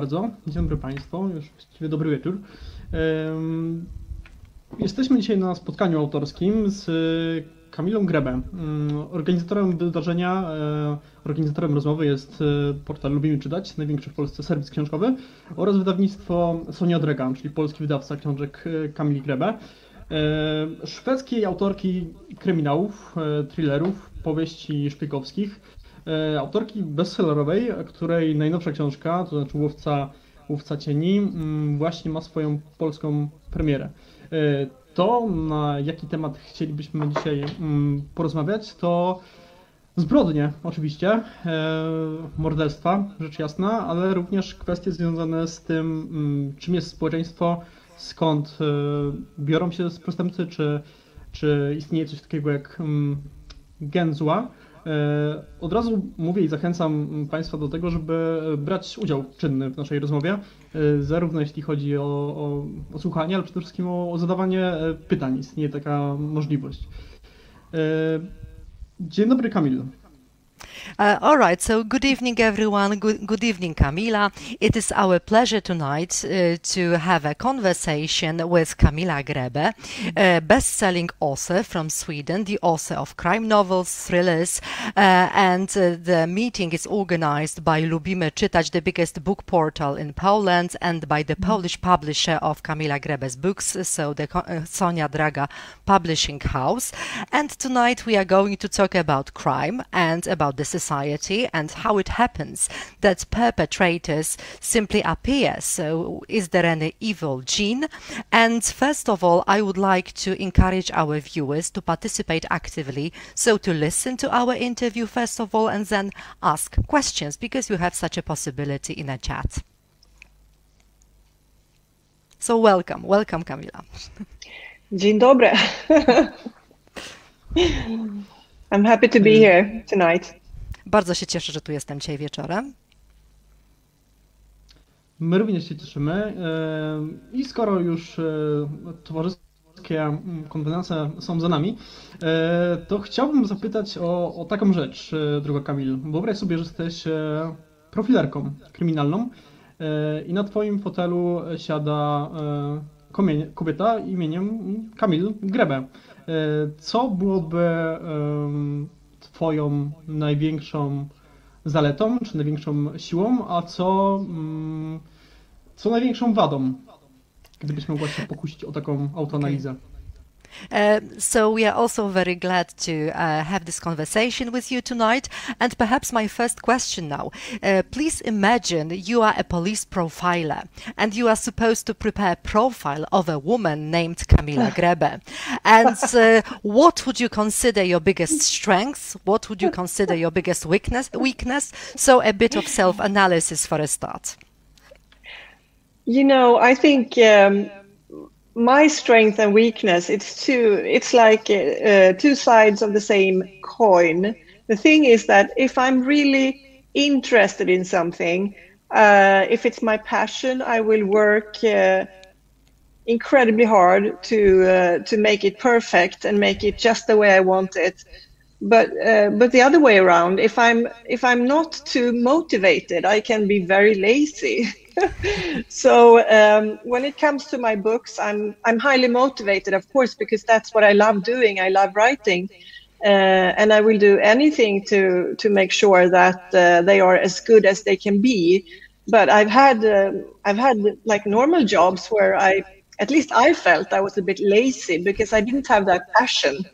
bardzo. Dzień dobry Państwu, już właściwie dobry wieczór. Jesteśmy dzisiaj na spotkaniu autorskim z Kamilą Grebę. Mm, organizatorem wydarzenia, e, organizatorem rozmowy jest e, portal Lubimy Czytać, największy w Polsce serwis książkowy oraz wydawnictwo Sonia Dregan, czyli polski wydawca książek e, Kamili Grebe. Szwedzkiej autorki kryminałów, thrillerów, powieści szpiegowskich, autorki bestsellerowej, której najnowsza książka, to znaczy Łowca, Łowca Cieni, mm, właśnie ma swoją polską premierę. To, na jaki temat chcielibyśmy dzisiaj mm, porozmawiać, to zbrodnie oczywiście, e, morderstwa, rzecz jasna, ale również kwestie związane z tym, mm, czym jest społeczeństwo, skąd e, biorą się przestępcy, czy, czy istnieje coś takiego jak gen zła. E, od razu mówię i zachęcam Państwa do tego, żeby brać udział czynny w naszej rozmowie, e, zarówno jeśli chodzi o, o, o słuchanie, ale przede wszystkim o, o zadawanie e, pytań. Istnieje taka możliwość. Dzień dobry, Kamil. Uh, all right, so good evening, everyone. Good, good evening, Camila. It is our pleasure tonight uh, to have a conversation with Camila Grebe, a best-selling author from Sweden, the author of crime novels, thrillers, uh, and uh, the meeting is organized by Lubimy Czytać, the biggest book portal in Poland, and by the Polish publisher of Camila Grebe's books, so the uh, Sonia Draga Publishing House. And tonight we are going to talk about crime and about the society and how it happens that perpetrators simply appear. So, is there any evil gene? And first of all, I would like to encourage our viewers to participate actively. So, to listen to our interview first of all and then ask questions because you have such a possibility in a chat. So, welcome, welcome, Camila. Dzień dobry. I'm happy to be mm. here tonight. Bardzo się cieszę, że tu jestem dzisiaj wieczorem. My również się cieszymy. E, I skoro już e, towarzyskie mm, konwenacje są za nami, e, to chciałbym zapytać o, o taką rzecz, droga Kamil. Wyobraź sobie, że jesteś profilerką kryminalną i na twoim fotelu siada kobieta imieniem Kamil Grebe. Co byłoby Twoją największą zaletą, czy największą siłą, a co, mm, co największą wadą, gdybyś mogła się pokusić o taką autoanalizę? Uh, so we are also very glad to uh, have this conversation with you tonight. And perhaps my first question now. Uh, please imagine you are a police profiler and you are supposed to prepare a profile of a woman named Camila Grebe. And uh, what would you consider your biggest strengths? What would you consider your biggest weakness? Weakness. So a bit of self-analysis for a start. You know, I think um, my strength and weakness it's two it's like uh, two sides of the same coin. The thing is that if i'm really interested in something uh, if it's my passion i will work uh, incredibly hard to uh, to make it perfect and make it just the way i want it but uh, but the other way around if i'm if i'm not too motivated i can be very lazy so um, when it comes to my books, I'm I'm highly motivated, of course, because that's what I love doing. I love writing, uh, and I will do anything to to make sure that uh, they are as good as they can be. But I've had uh, I've had like normal jobs where I at least I felt I was a bit lazy because I didn't have that passion.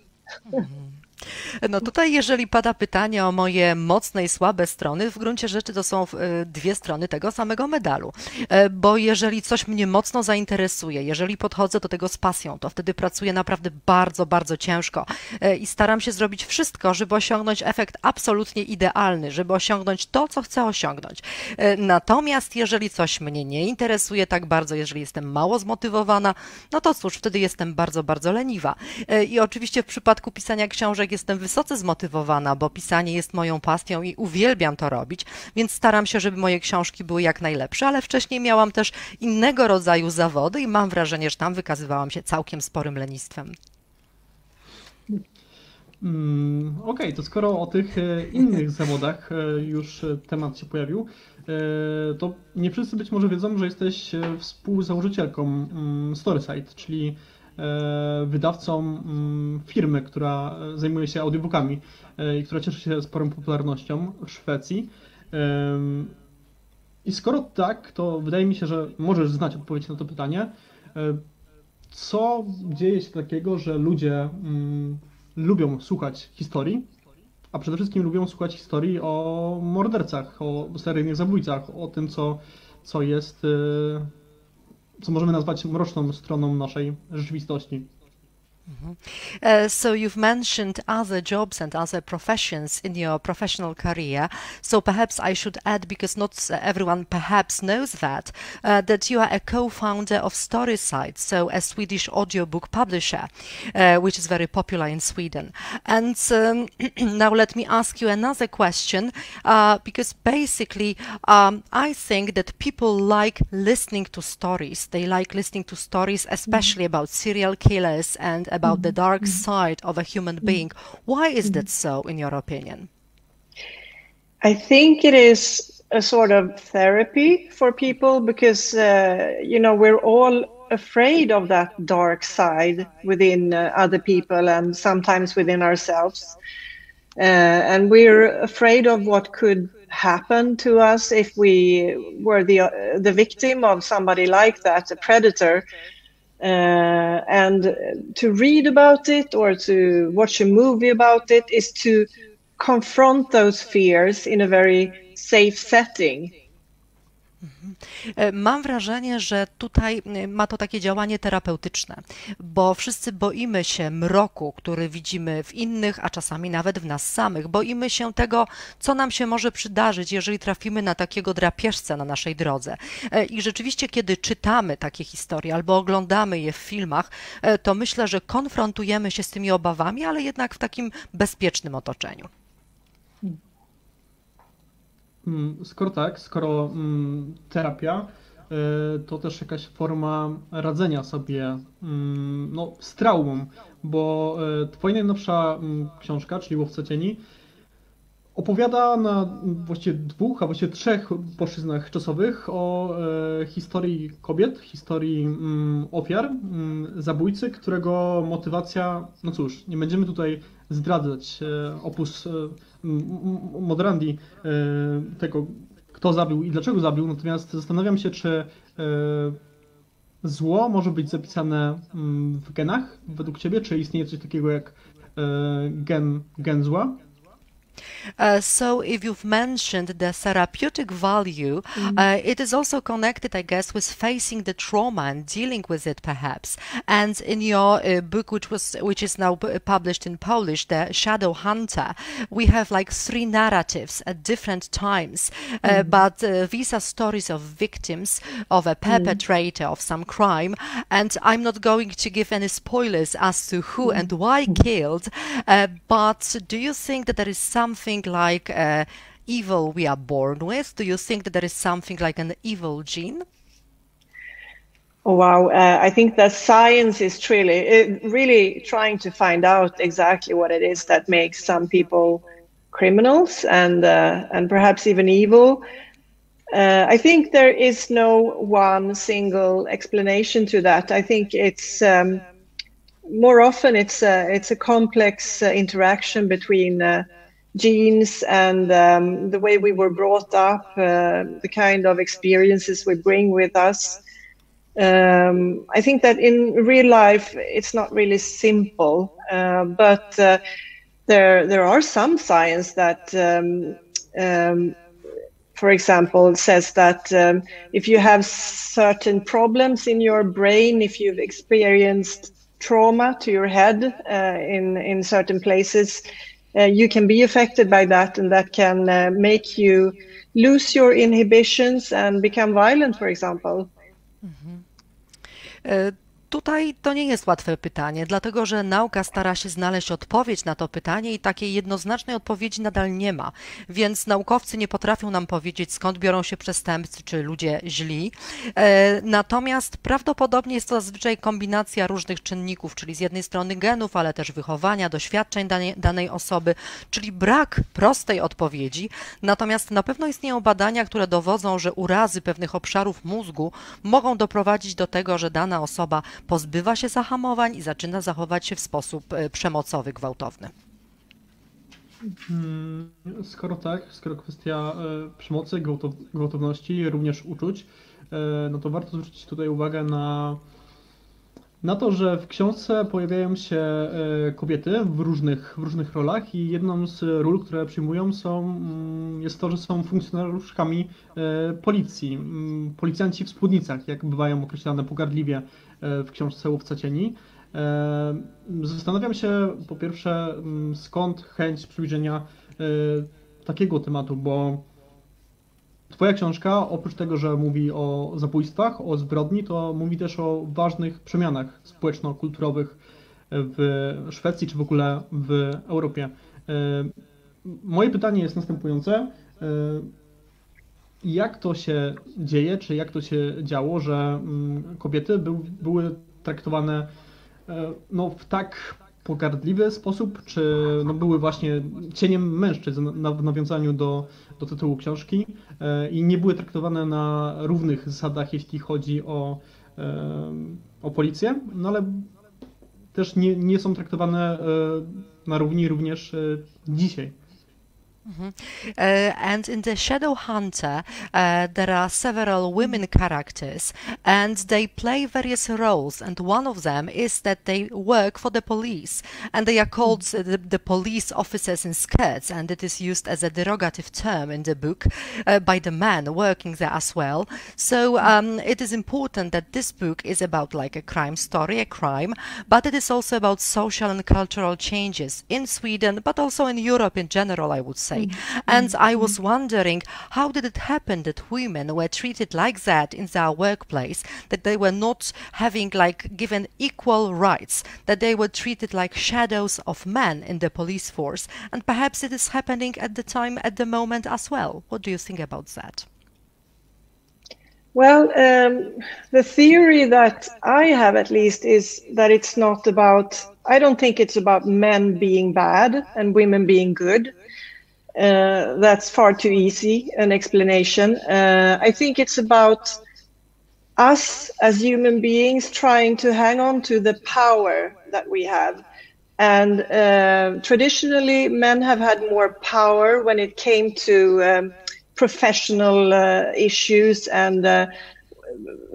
No tutaj, jeżeli pada pytanie o moje mocne i słabe strony, w gruncie rzeczy to są e, dwie strony tego samego medalu. E, bo jeżeli coś mnie mocno zainteresuje, jeżeli podchodzę do tego z pasją, to wtedy pracuję naprawdę bardzo, bardzo ciężko e, i staram się zrobić wszystko, żeby osiągnąć efekt absolutnie idealny, żeby osiągnąć to, co chcę osiągnąć. Natomiast jeżeli coś mnie nie interesuje tak bardzo, jeżeli jestem mało zmotywowana, no to cóż, wtedy jestem bardzo, bardzo leniwa. I oczywiście w przypadku pisania książek jestem wysoce zmotywowana, bo pisanie jest moją pasją i uwielbiam to robić, więc staram się, żeby moje książki były jak najlepsze, ale wcześniej miałam też innego rodzaju zawody i mam wrażenie, że tam wykazywałam się całkiem sporym lenistwem. Mm, Okej, okay, to skoro o tych e, innych zawodach e, już e, temat się pojawił, to nie wszyscy być może wiedzą, że jesteś współzałożycielką mm, Storyside, czyli wydawcą mm, firmy, która zajmuje się audiobookami i która cieszy się sporą popularnością w Szwecji. I skoro tak, to wydaje mi się, że możesz znać odpowiedź na to pytanie. Co dzieje się takiego, że ludzie lubią słuchać historii, a przede wszystkim lubią słuchać historii o mordercach, o seryjnych zabójcach, o tym, co, co jest, co możemy nazwać mroczną stroną naszej rzeczywistości. Mm-hmm. Uh, so you've mentioned other jobs and other professions in your professional career. So perhaps I should add, because not everyone perhaps knows that, uh, that you are a co-founder of Storyside, so a Swedish audiobook publisher, uh, which is very popular in Sweden. And um, now let me ask you another question, uh, because basically um, I think that people like listening to stories. They like listening to stories, especially mm-hmm. about serial killers and about the dark mm-hmm. side of a human mm-hmm. being. Why is that so, in your opinion? I think it is a sort of therapy for people because, uh, you know, we're all afraid of that dark side within uh, other people and sometimes within ourselves. Uh, and we're afraid of what could happen to us if we were the uh, the victim of somebody like that, a predator. Uh, and to read about it or to watch a movie about it is to confront those fears in a very safe setting. E, mam wrażenie, że tutaj e, ma to takie działanie terapeutyczne, bo wszyscy boimy się mroku, który widzimy w innych, a czasami nawet w nas samych. Boimy się tego, co nam się może przydarzyć, jeżeli trafimy na takiego drapieżcę na naszej drodze. E, I rzeczywiście, kiedy czytamy takie historie albo oglądamy je w filmach, to myślę, że konfrontujemy się z tymi obawami, ale jednak w takim bezpiecznym otoczeniu. Mm, skoro tak, skoro mm, terapia, y, to też jakaś forma radzenia sobie mm, no, z traumą, bo y, twoja najnowsza książka, czyli Łowca Cieni, opowiada na właściwie dwóch, a właściwie trzech płaszczyznach czasowych o e, historii kobiet, historii mm, ofiar, mm, zabójcy, którego motywacja, no cóż, nie będziemy tutaj zdradzać e, opus e, Modrandi e, tego, kto zabił i dlaczego zabił, natomiast zastanawiam się, czy e, zło może być zapisane mm, w genach według Ciebie, czy istnieje coś takiego jak e, gen, gen zła? Uh, so if you've mentioned the therapeutic value, mm-hmm. uh, it is also connected, I guess, with facing the trauma and dealing with it, perhaps. And in your uh, book, which was which is now published in Polish, the Shadow Hunter, we have like three narratives at different times, uh, mm-hmm. but uh, these are stories of victims of a mm-hmm. perpetrator mm-hmm. of some crime. And I'm not going to give any spoilers as to who and mm-hmm. why killed. Uh, but do you think that there is some something like uh, evil we are born with? Do you think that there is something like an evil gene? Wow, uh, I think that science is really, uh, really trying to find out exactly what it is that makes some people criminals and uh, and perhaps even evil. Uh, I think there is no one single explanation to that. I think it's um, more often it's a, it's a complex uh, interaction between uh, genes and um, the way we were brought up, uh, the kind of experiences we bring with us. Um, I think that in real life it's not really simple, uh, but uh, there there are some science that, um, um for example, says that um, if you have certain problems in your brain, if you've experienced trauma to your head uh, in in certain places, uh, you can be affected by that, and that can uh, make you lose your inhibitions and become violent, for example. Mm-hmm. Uh, Tutaj to nie jest łatwe pytanie, dlatego że nauka stara się znaleźć odpowiedź na to pytanie i takiej jednoznacznej odpowiedzi nadal nie ma. Więc naukowcy nie potrafią nam powiedzieć, skąd biorą się przestępcy czy ludzie źli. E, natomiast prawdopodobnie jest to zazwyczaj kombinacja różnych czynników, czyli z jednej strony genów, ale też wychowania, doświadczeń danej, osoby, czyli brak prostej odpowiedzi. Natomiast na pewno istnieją badania, które dowodzą, że urazy pewnych obszarów mózgu mogą doprowadzić do tego, że dana osoba pozbywa się zahamowań i zaczyna zachować się w sposób e, przemocowy, gwałtowny. Hmm, skoro tak, skoro kwestia e, przemocy, gwałtow gwałtowności, również uczuć, e, no to warto zwrócić tutaj uwagę na, na to, że w książce pojawiają się kobiety w różnych, w różnych rolach i jedną z ról, które przyjmują są, mm, jest to, że są funkcjonariuszkami policji. Mm, policjanci w spódnicach, jak bywają określane pogardliwie w książce Łowca Cieni. E, zastanawiam się po pierwsze, mm, skąd chęć przybliżenia e, takiego tematu, bo Twoja książka, oprócz tego, że mówi o zabójstwach, o zbrodni, to mówi też o ważnych przemianach społeczno-kulturowych w Szwecji czy w ogóle w Europie. Moje pytanie jest następujące jak to się dzieje, czy jak to się działo, że mm, kobiety był, były traktowane e, no, w tak pogardliwy sposób, czy no, były właśnie cieniem mężczyzn na, w nawiązaniu do, do tytułu książki e, i nie były traktowane na równych zasadach, jeśli chodzi o, e, o policję, no ale też nie, nie są traktowane na równi również dzisiaj. Mm-hmm. Uh, and in the Shadow Hunter, uh, there are several women characters, and they play various roles. And one of them is that they work for the police, and they are called the, the police officers in skirts, and it is used as a derogative term in the book uh, by the men working there as well. So um, it is important that this book is about like a crime story, a crime, but it is also about social and cultural changes in Sweden, but also in Europe in general, I would say say. Mm-hmm. And I was wondering, how did it happen that women were treated like that in their workplace, that they were not having like given equal rights, that they were treated like shadows of men in the police force, and perhaps it is happening at the time, at the moment as well. What do you think about that? Well, um, the theory that I have at least is that it's not about, I don't think it's about men being bad and women being good. Uh, that's far too easy an explanation. Uh, I think it's about us as human beings trying to hang on to the power that we have. And uh, traditionally, men have had more power when it came to um, professional uh, issues and uh,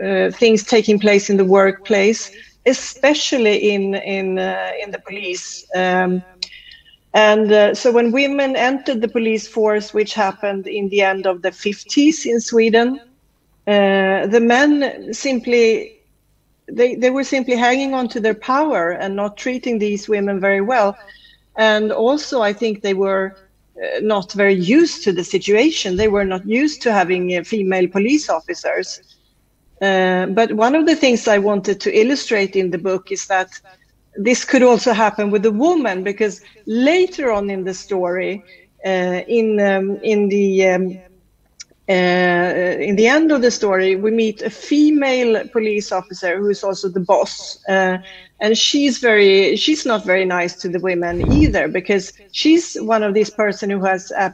uh, things taking place in the workplace, especially in in in the police. Um, and uh, so when women entered the police force, which happened in the end of the 50s in Sweden, uh, the men simply they, they were simply hanging on to their power and not treating these women very well. And also, I think they were uh, not very used to the situation. They were not used to having uh, female police officers. Uh, but one of the things I wanted to illustrate in the book is that this could also happen with a woman because later on in the story, uh, in um, in the um, uh, in the end of the story, we meet a female police officer who is also the boss, uh, and she's very she's not very nice to the women either because she's one of these person who has uh,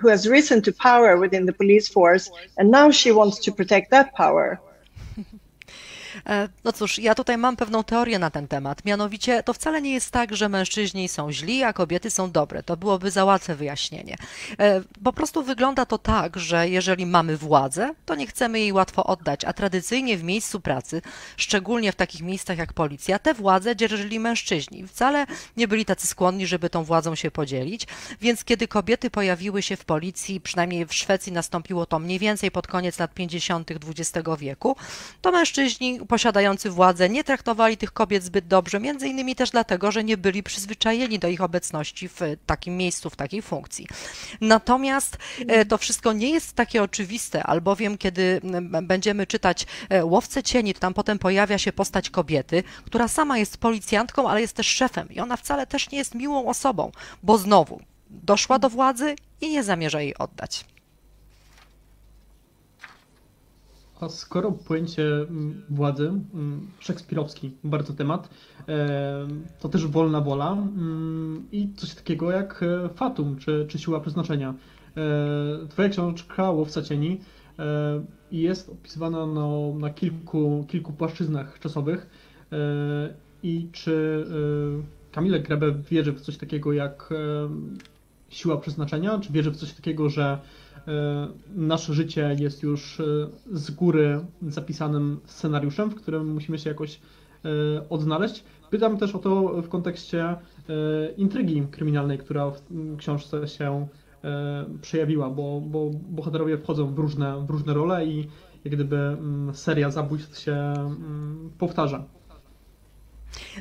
who has risen to power within the police force, and now she wants to protect that power. E, no cóż, ja tutaj mam pewną teorię na ten temat. Mianowicie to wcale nie jest tak, że mężczyźni są źli, a kobiety są dobre. To byłoby za łatwe wyjaśnienie. E, po prostu wygląda to tak, że jeżeli mamy władzę, to nie chcemy jej łatwo oddać, a tradycyjnie w miejscu pracy, szczególnie w takich miejscach jak policja, te władze dzierżyli mężczyźni. Wcale nie byli tacy skłonni, żeby tą władzą się podzielić, więc kiedy kobiety pojawiły się w policji, przynajmniej w Szwecji nastąpiło to mniej więcej pod koniec lat 50. XX wieku, to mężczyźni posiadający władzę nie traktowali tych kobiet zbyt dobrze, między innymi też dlatego, że nie byli przyzwyczajeni do ich obecności w takim miejscu, w takiej funkcji. Natomiast e, to wszystko nie jest takie oczywiste, albowiem kiedy będziemy czytać e, Łowcę Cieni, to tam potem pojawia się postać kobiety, która sama jest policjantką, ale jest też szefem i ona wcale też nie jest miłą osobą, bo znowu doszła do władzy i nie zamierza jej oddać. A skoro pojęcie mm, władzy, mm, szekspirowski bardzo temat, e, to też wolna wola mm, i coś takiego jak e, fatum, czy, czy siła przeznaczenia. E, twoja książka Łowca Cieni jest opisywana no, na kilku, kilku płaszczyznach czasowych i czy Kamilek Grebe wierzy w coś takiego jak siła przeznaczenia, czy wierzy w coś takiego, że nasze życie jest już e, z góry zapisanym scenariuszem, w którym musimy się jakoś e, odnaleźć. Pytam też o to w kontekście intrygi kryminalnej, która w książce się przejawiła, bo, bo bohaterowie wchodzą w różne, w różne role i jak gdyby mm, seria zabójstw się mm, powtarza.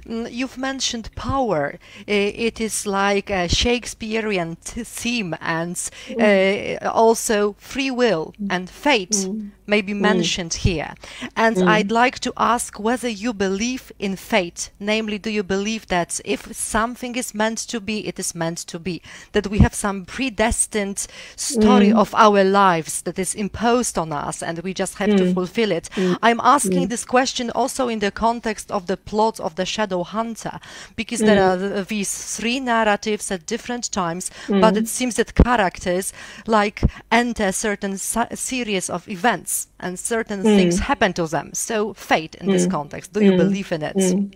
You've mentioned power. It is like a Shakespearean theme and mm. uh, also free will and fate. Mm may be mm. mentioned mm. here. And mm. I'd like to ask whether you believe in fate. Namely, do you believe that if something is meant to be, it is meant to be? That we have some predestined story mm. of our lives that is imposed on us and we just have to fulfill it? I'm asking this question also in the context of the plot of The Shadow Hunter, because there are these three narratives at different times, but it seems that characters like enter certain series of events and certain mm. things happen to them. So fate in mm. this context, do you mm. believe in it? Mm.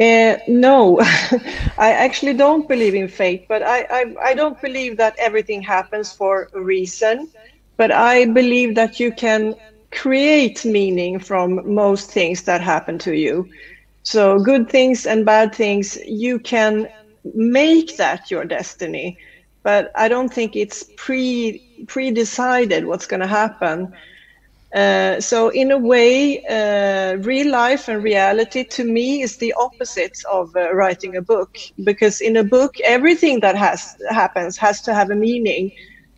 Uh, no, I actually don't believe in fate, but I, I, I don't believe that everything happens for a reason. But I believe that you can create meaning from most things that happen to you. So, good things and bad things, you can make that your destiny. But I don't think it's pre pre-decided what's going to happen. Uh, so in a way, uh, real life and reality to me is the opposite of uh, writing a book because in a book, everything that has happens has to have a meaning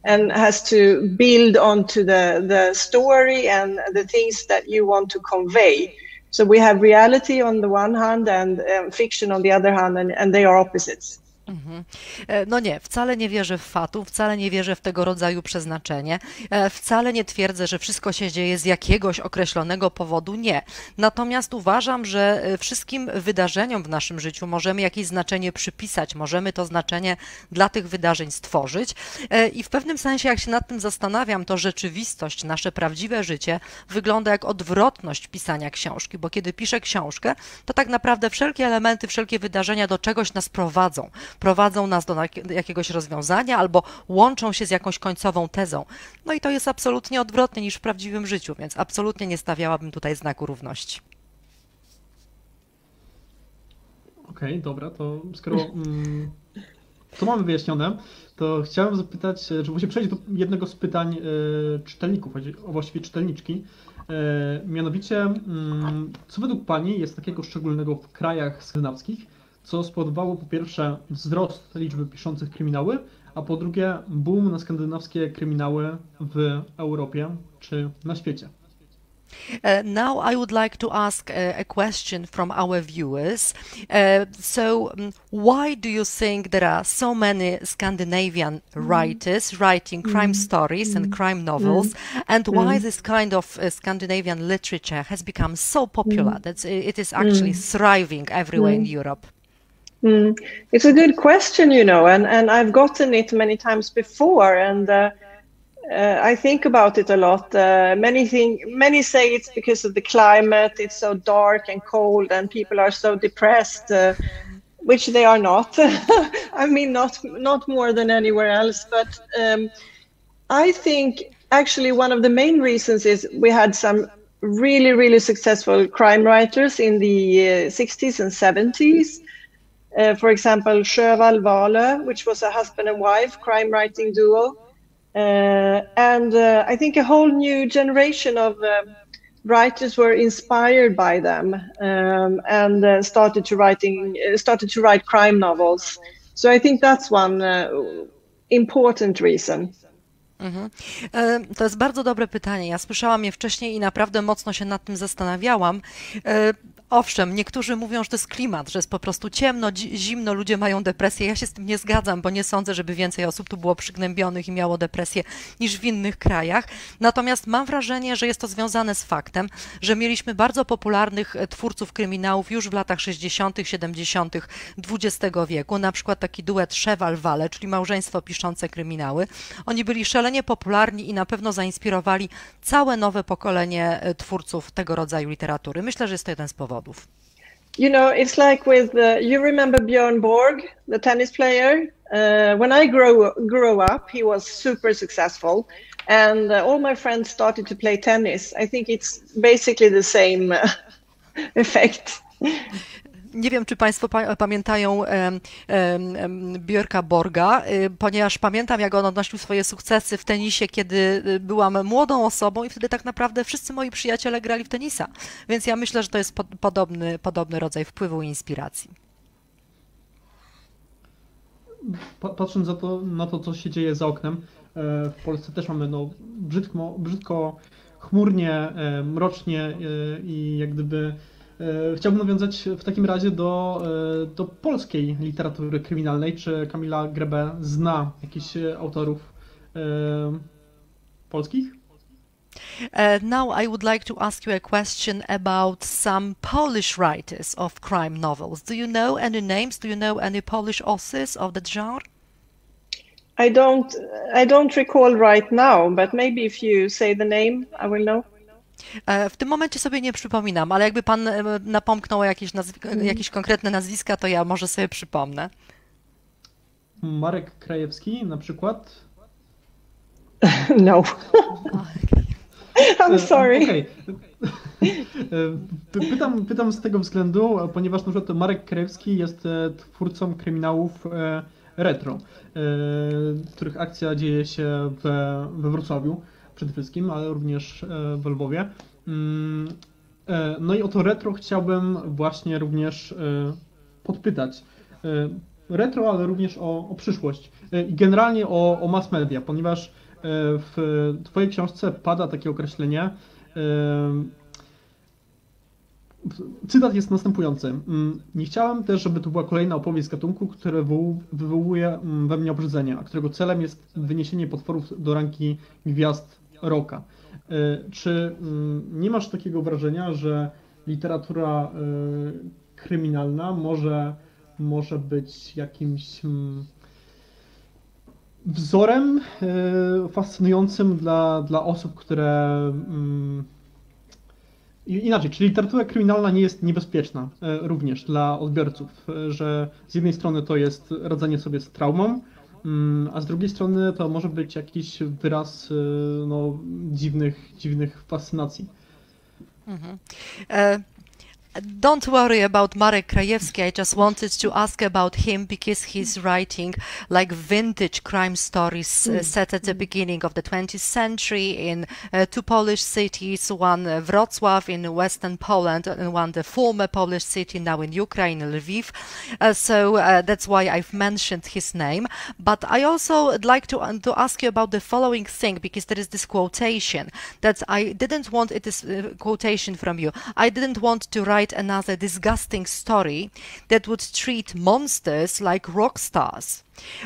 and has to build onto the the story and the things that you want to convey. So we have reality on the one hand and um, fiction on the other hand, and, and they are opposites. Mhm. E, no nie, wcale nie wierzę w fatu, wcale nie wierzę w tego rodzaju przeznaczenie, e, wcale nie twierdzę, że wszystko się dzieje z jakiegoś określonego powodu, nie. Natomiast uważam, że e, wszystkim wydarzeniom w naszym życiu możemy jakieś znaczenie przypisać, możemy to znaczenie dla tych wydarzeń stworzyć i w pewnym sensie, jak się nad tym zastanawiam, to rzeczywistość, nasze prawdziwe życie wygląda jak odwrotność pisania książki, bo kiedy piszę książkę, to tak naprawdę wszelkie elementy, wszelkie wydarzenia do czegoś nas prowadzą prowadzą nas do jakiegoś rozwiązania albo łączą się z jakąś końcową tezą. No i to jest absolutnie odwrotnie niż w prawdziwym życiu, więc absolutnie nie stawiałabym tutaj znaku równości. Okej, okay, dobra, to skoro mm, to mamy wyjaśnione, to chciałem zapytać, żeby się przejść do jednego z pytań y, czytelników, a właściwie czytelniczki. Y, mianowicie, y, co według Pani jest takiego szczególnego w krajach skandynawskich, co spowodowało po pierwsze wzrost liczby piszących kryminały, a po drugie boom na skandynawskie kryminały w Europie czy na świecie. Uh, now I would like to ask a, a question from our viewers. Uh, so, um, why do you think there are so many Scandinavian mm. writers writing crime mm. stories and crime novels, mm. and why this kind of uh, Scandinavian literature has become so popular mm. that it is actually thriving everywhere in Europe? Mm, it's a good question, you know, and, and I've gotten it many times before, and uh, uh, I think about it a lot. Uh, many think, many say it's because of the climate; it's so dark and cold, and people are so depressed, uh, which they are not. I mean, not not more than anywhere else, but um, I think actually one of the main reasons is we had some really really successful crime writers in the 60s uh, and 70s uh, for example, Sjöwall Wahlöö, which was a husband and wife crime writing duo. Uh, and uh, I think a whole new generation of writers were inspired by them um, and started to writing started to write crime novels. So I think that's one important reason. Mhm. To jest bardzo dobre pytanie. Ja słyszałam je wcześniej i naprawdę mocno się nad tym zastanawiałam. Owszem, niektórzy mówią, że to jest klimat, że jest po prostu ciemno, zimno, ludzie mają depresję. Ja się z tym nie zgadzam, bo nie sądzę, żeby więcej osób tu było przygnębionych i miało depresję niż w innych krajach. Natomiast mam wrażenie, że jest to związane z faktem, że mieliśmy bardzo popularnych e, twórców kryminałów już w latach 60., 70. XX wieku. Na przykład taki duet Cheval-Vale, czyli małżeństwo piszące kryminały. Oni byli szalenie popularni i na pewno zainspirowali całe nowe pokolenie e, twórców tego rodzaju literatury. Myślę, że jest to jeden z powodów. You know, it's like with uh, you remember Björn Borg, the tennis player. Uh, when I grew grew up, he was super successful, and uh, all my friends started to play tennis. I think it's basically the same uh, effect. Nie wiem, czy Państwo pa pamiętają em, em, Björka Borga, y, ponieważ pamiętam, jak on odnosił swoje sukcesy w tenisie, kiedy y, byłam młodą osobą i wtedy tak naprawdę wszyscy moi przyjaciele grali w tenisa. Więc ja myślę, że to jest po podobny, podobny rodzaj wpływu i inspiracji. Pa- Patrząc za to, na to, co się dzieje za oknem, e, w Polsce też mamy no, brzydko, brzydko chmurnie, e, mrocznie e, i jak gdyby e, chciałbym nawiązać w takim razie do, e, do polskiej literatury kryminalnej. Czy Kamila Grebe zna jakichś e, autorów e, polskich? Uh, now I would like to ask you a question about some Polish writers of crime novels. Do you know any names? Do you know any Polish authors of that genre? I don't I don't recall right now, but maybe if you say the name, I will know. E, W tym momencie sobie nie przypominam, ale jakby pan e, napomknął o jakieś, nazw- jakieś konkretne nazwiska, to ja może sobie przypomnę. Marek Krajewski na przykład. no. I'm E, sorry. Py- Pytam, pytam z tego względu, ponieważ na przykład Marek Krajewski jest twórcą kryminałów retro, których akcja dzieje się we, we Wrocławiu przede wszystkim, ale również e, w Lwowie. Mm, e, No i o to retro chciałbym właśnie również e, podpytać. Retro, ale również o, o przyszłość i generalnie o, o mass media, ponieważ w Twojej książce pada takie określenie. Cytat jest następujący. Mm, Nie chciałem też, żeby to była kolejna opowieść z gatunku, które wywoł- wywołuje mm, we mnie obrzydzenie, a którego celem jest wyniesienie potworów do ranki gwiazd rocka. E, Czy mm, nie masz takiego wrażenia, że literatura e, kryminalna może, może być jakimś mm, wzorem e, fascynującym dla, dla osób, które. mm, Inaczej, czy literatura kryminalna nie jest niebezpieczna również dla odbiorców, że z jednej strony to jest radzenie sobie z traumą, a z drugiej strony to może być jakiś wyraz e, no, dziwnych, dziwnych fascynacji. Uh, Don't worry about Marek Krajewski. I just wanted to ask about him because he's writing like vintage crime stories uh, set at the beginning of the 20th century in uh, two Polish cities, one uh, Wrocław in western Poland and one the former Polish city now in Ukraine, Lviv. Uh, so uh, that's why I've mentioned his name. But I also would like to, uh, to ask you about the following thing because there is this quotation that I didn't want it is uh, quotation from you. I didn't want to write another disgusting story that would treat monsters like rock stars.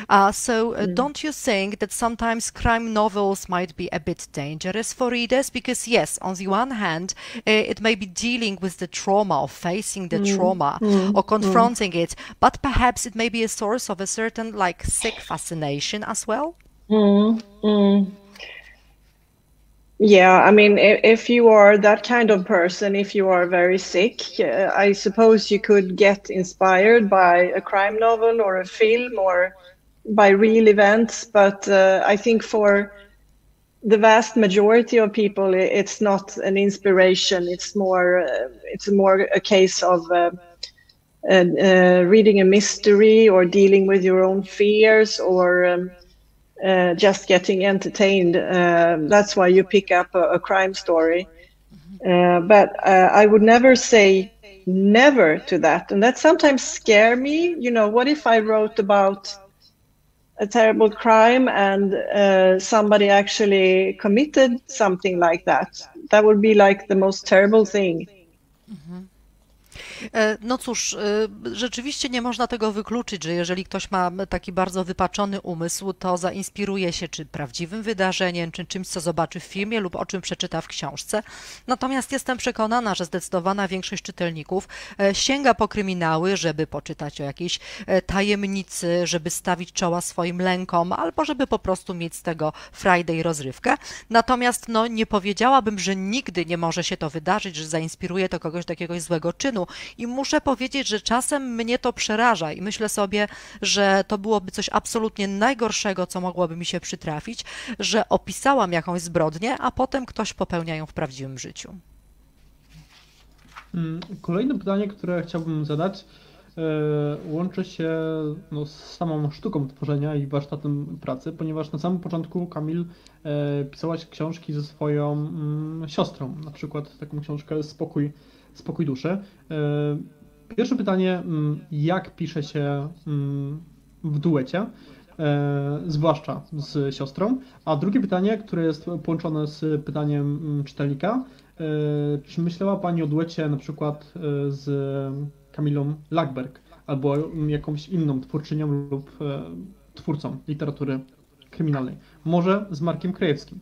Uh, so, uh, don't you think that sometimes crime novels might be a bit dangerous for readers? Because, yes, on the one hand, uh, it may be dealing with the trauma or facing the trauma or confronting it, but perhaps it may be a source of a certain, like, sick fascination as well? Yeah, I mean, if, you are that kind of person, if you are very sick, uh, I suppose you could get inspired by a crime novel or a film or by real events. But uh, I think for the vast majority of people, it's not an inspiration. It's more, uh, it's more a case of uh, uh, reading a mystery or dealing with your own fears or. Um, uh, just getting entertained. Uh, that's why you pick up a, a crime story. Uh, but uh, I would never say never to that, and that sometimes scare me. You know, what if I wrote about a terrible crime and uh, somebody actually committed something like that? That would be like the most terrible thing. E, No cóż, e, rzeczywiście nie można tego wykluczyć, że jeżeli ktoś ma taki bardzo wypaczony umysł, to zainspiruje się czy prawdziwym wydarzeniem, czy czymś, co zobaczy w filmie lub o czym przeczyta w książce. Natomiast jestem przekonana, że zdecydowana większość czytelników e, sięga po kryminały, żeby poczytać o jakiejś e, tajemnicy, żeby stawić czoła swoim lękom, albo żeby po prostu mieć z tego i rozrywkę. Natomiast no, nie powiedziałabym, że nigdy nie może się to wydarzyć, że zainspiruje to kogoś do jakiegoś złego czynu. I muszę powiedzieć, że czasem mnie to przeraża i myślę sobie, że to byłoby coś absolutnie najgorszego, co mogłoby mi się przytrafić, że opisałam jakąś zbrodnię, a potem ktoś popełnia ją w prawdziwym życiu. Mm, Kolejne pytanie, które chciałbym zadać, e, łączy się no, z samą sztuką tworzenia i warsztatem pracy, ponieważ na samym początku, Kamil, e, pisałaś książki ze swoją mm, siostrą, na przykład taką książkę Spokój, Spokój duszy. E, Pierwsze pytanie, mm, jak pisze się mm, w duecie, e, zwłaszcza z siostrą, a drugie pytanie, które jest połączone z pytaniem mm, czytelnika, e, czy myślała Pani o duecie na przykład z Kamilą Lackberg albo jakąś inną twórczynią lub twórcą literatury kryminalnej? Może z Markiem Krajewskim?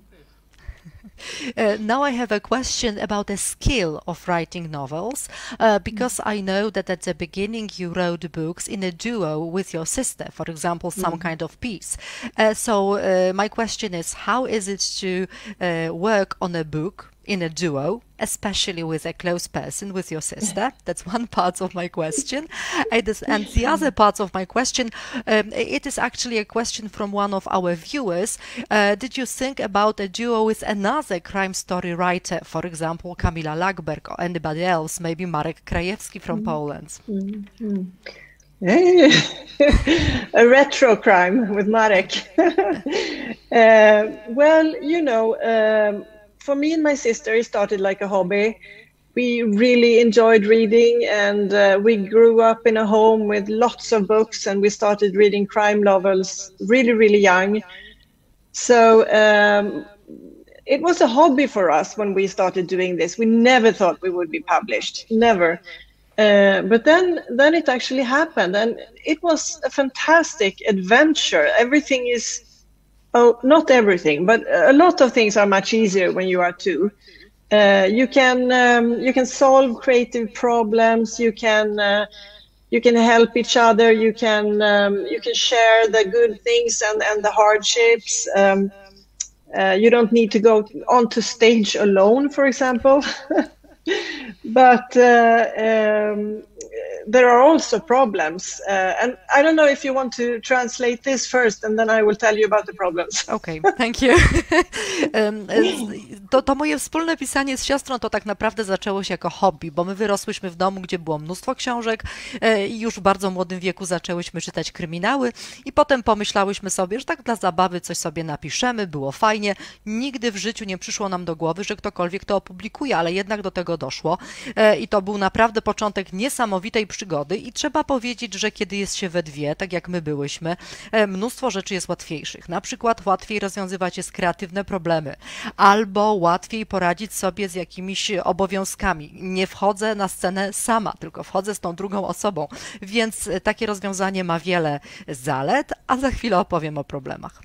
Uh, now I have a question about the skill of writing novels, uh, because I know that at the beginning you wrote books in a duo with your sister, for example, some kind of piece. Uh, so uh, my question is, how is it to uh, work on a book in a duo, especially with a close person, with your sister? That's one part of my question. Is, and the other part of my question, um, it is actually a question from one of our viewers. Uh, did you think about a duo with another crime story writer, for example, Kamila Lagberg or anybody else, maybe Marek Krajewski from Poland? a retro crime with Marek. uh, well, you know, um, for me and my sister, it started like a hobby. We really enjoyed reading, and uh, we grew up in a home with lots of books, and we started reading crime novels really, really young. So um, it was a hobby for us when we started doing this. We never thought we would be published, never. Uh, but then, then it actually happened, and it was a fantastic adventure. Everything is oh not everything but a lot of things are much easier when you are two. Uh, you can um, you can solve creative problems you can uh, you can help each other you can um, you can share the good things and, and the hardships. Um, uh, you don't need to go onto stage alone for example. But uh, um, there are also problems. Uh, and I don't know if you want to translate this first, and then I will tell you about the problems. Okay, thank you. To, to moje wspólne pisanie z siostrą to tak naprawdę zaczęło się jako hobby, bo my wyrosłyśmy w domu, gdzie było mnóstwo książek e, i już w bardzo młodym wieku zaczęłyśmy czytać kryminały i potem pomyślałyśmy sobie, że tak dla zabawy coś sobie napiszemy, było fajnie. Nigdy w życiu nie przyszło nam do głowy, że ktokolwiek to opublikuje, ale jednak do tego doszło E, i to był naprawdę początek niesamowitej przygody i trzeba powiedzieć, że kiedy jest się we dwie, tak jak my byłyśmy, e, mnóstwo rzeczy jest łatwiejszych. Na przykład łatwiej rozwiązywać jest kreatywne problemy, albo łatwiej poradzić sobie z jakimiś obowiązkami. Nie wchodzę na scenę sama, tylko wchodzę z tą drugą osobą, więc takie rozwiązanie ma wiele zalet, a za chwilę opowiem o problemach.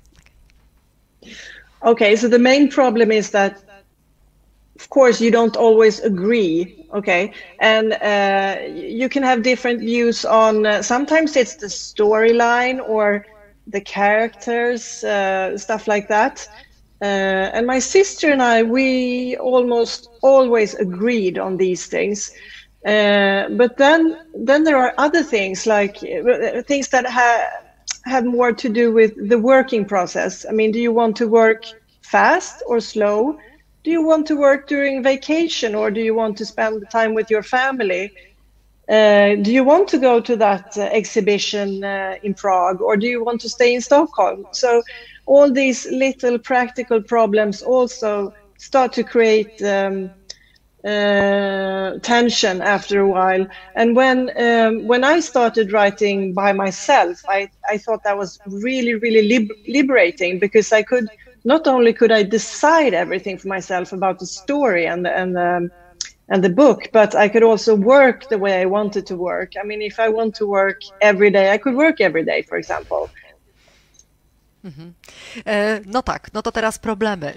Okay, so the main problem is that of course you don't always agree okay? And uh, you can have different views on uh, sometimes it's the storyline or the characters uh, stuff like that. Uh, and my sister and i we almost always agreed on these things. Uh, but then then there are other things like uh, things that ha- have more to do with the working process. I mean do you want to work fast or slow do you want to work during vacation or do you want to spend time with your family? Uh, do you want to go to that uh, exhibition uh, in Prague or do you want to stay in Stockholm? So, all these little practical problems also start to create um, uh, tension after a while. And when um, when I started writing by myself, I, I thought that was really really lib- liberating because I could not only could I decide everything for myself about the story and and the, and the book, but I could also work the way I wanted to work. I mean, if I want to work every day, I could work every day, for example. Mhm. E, no tak, no to teraz problemy.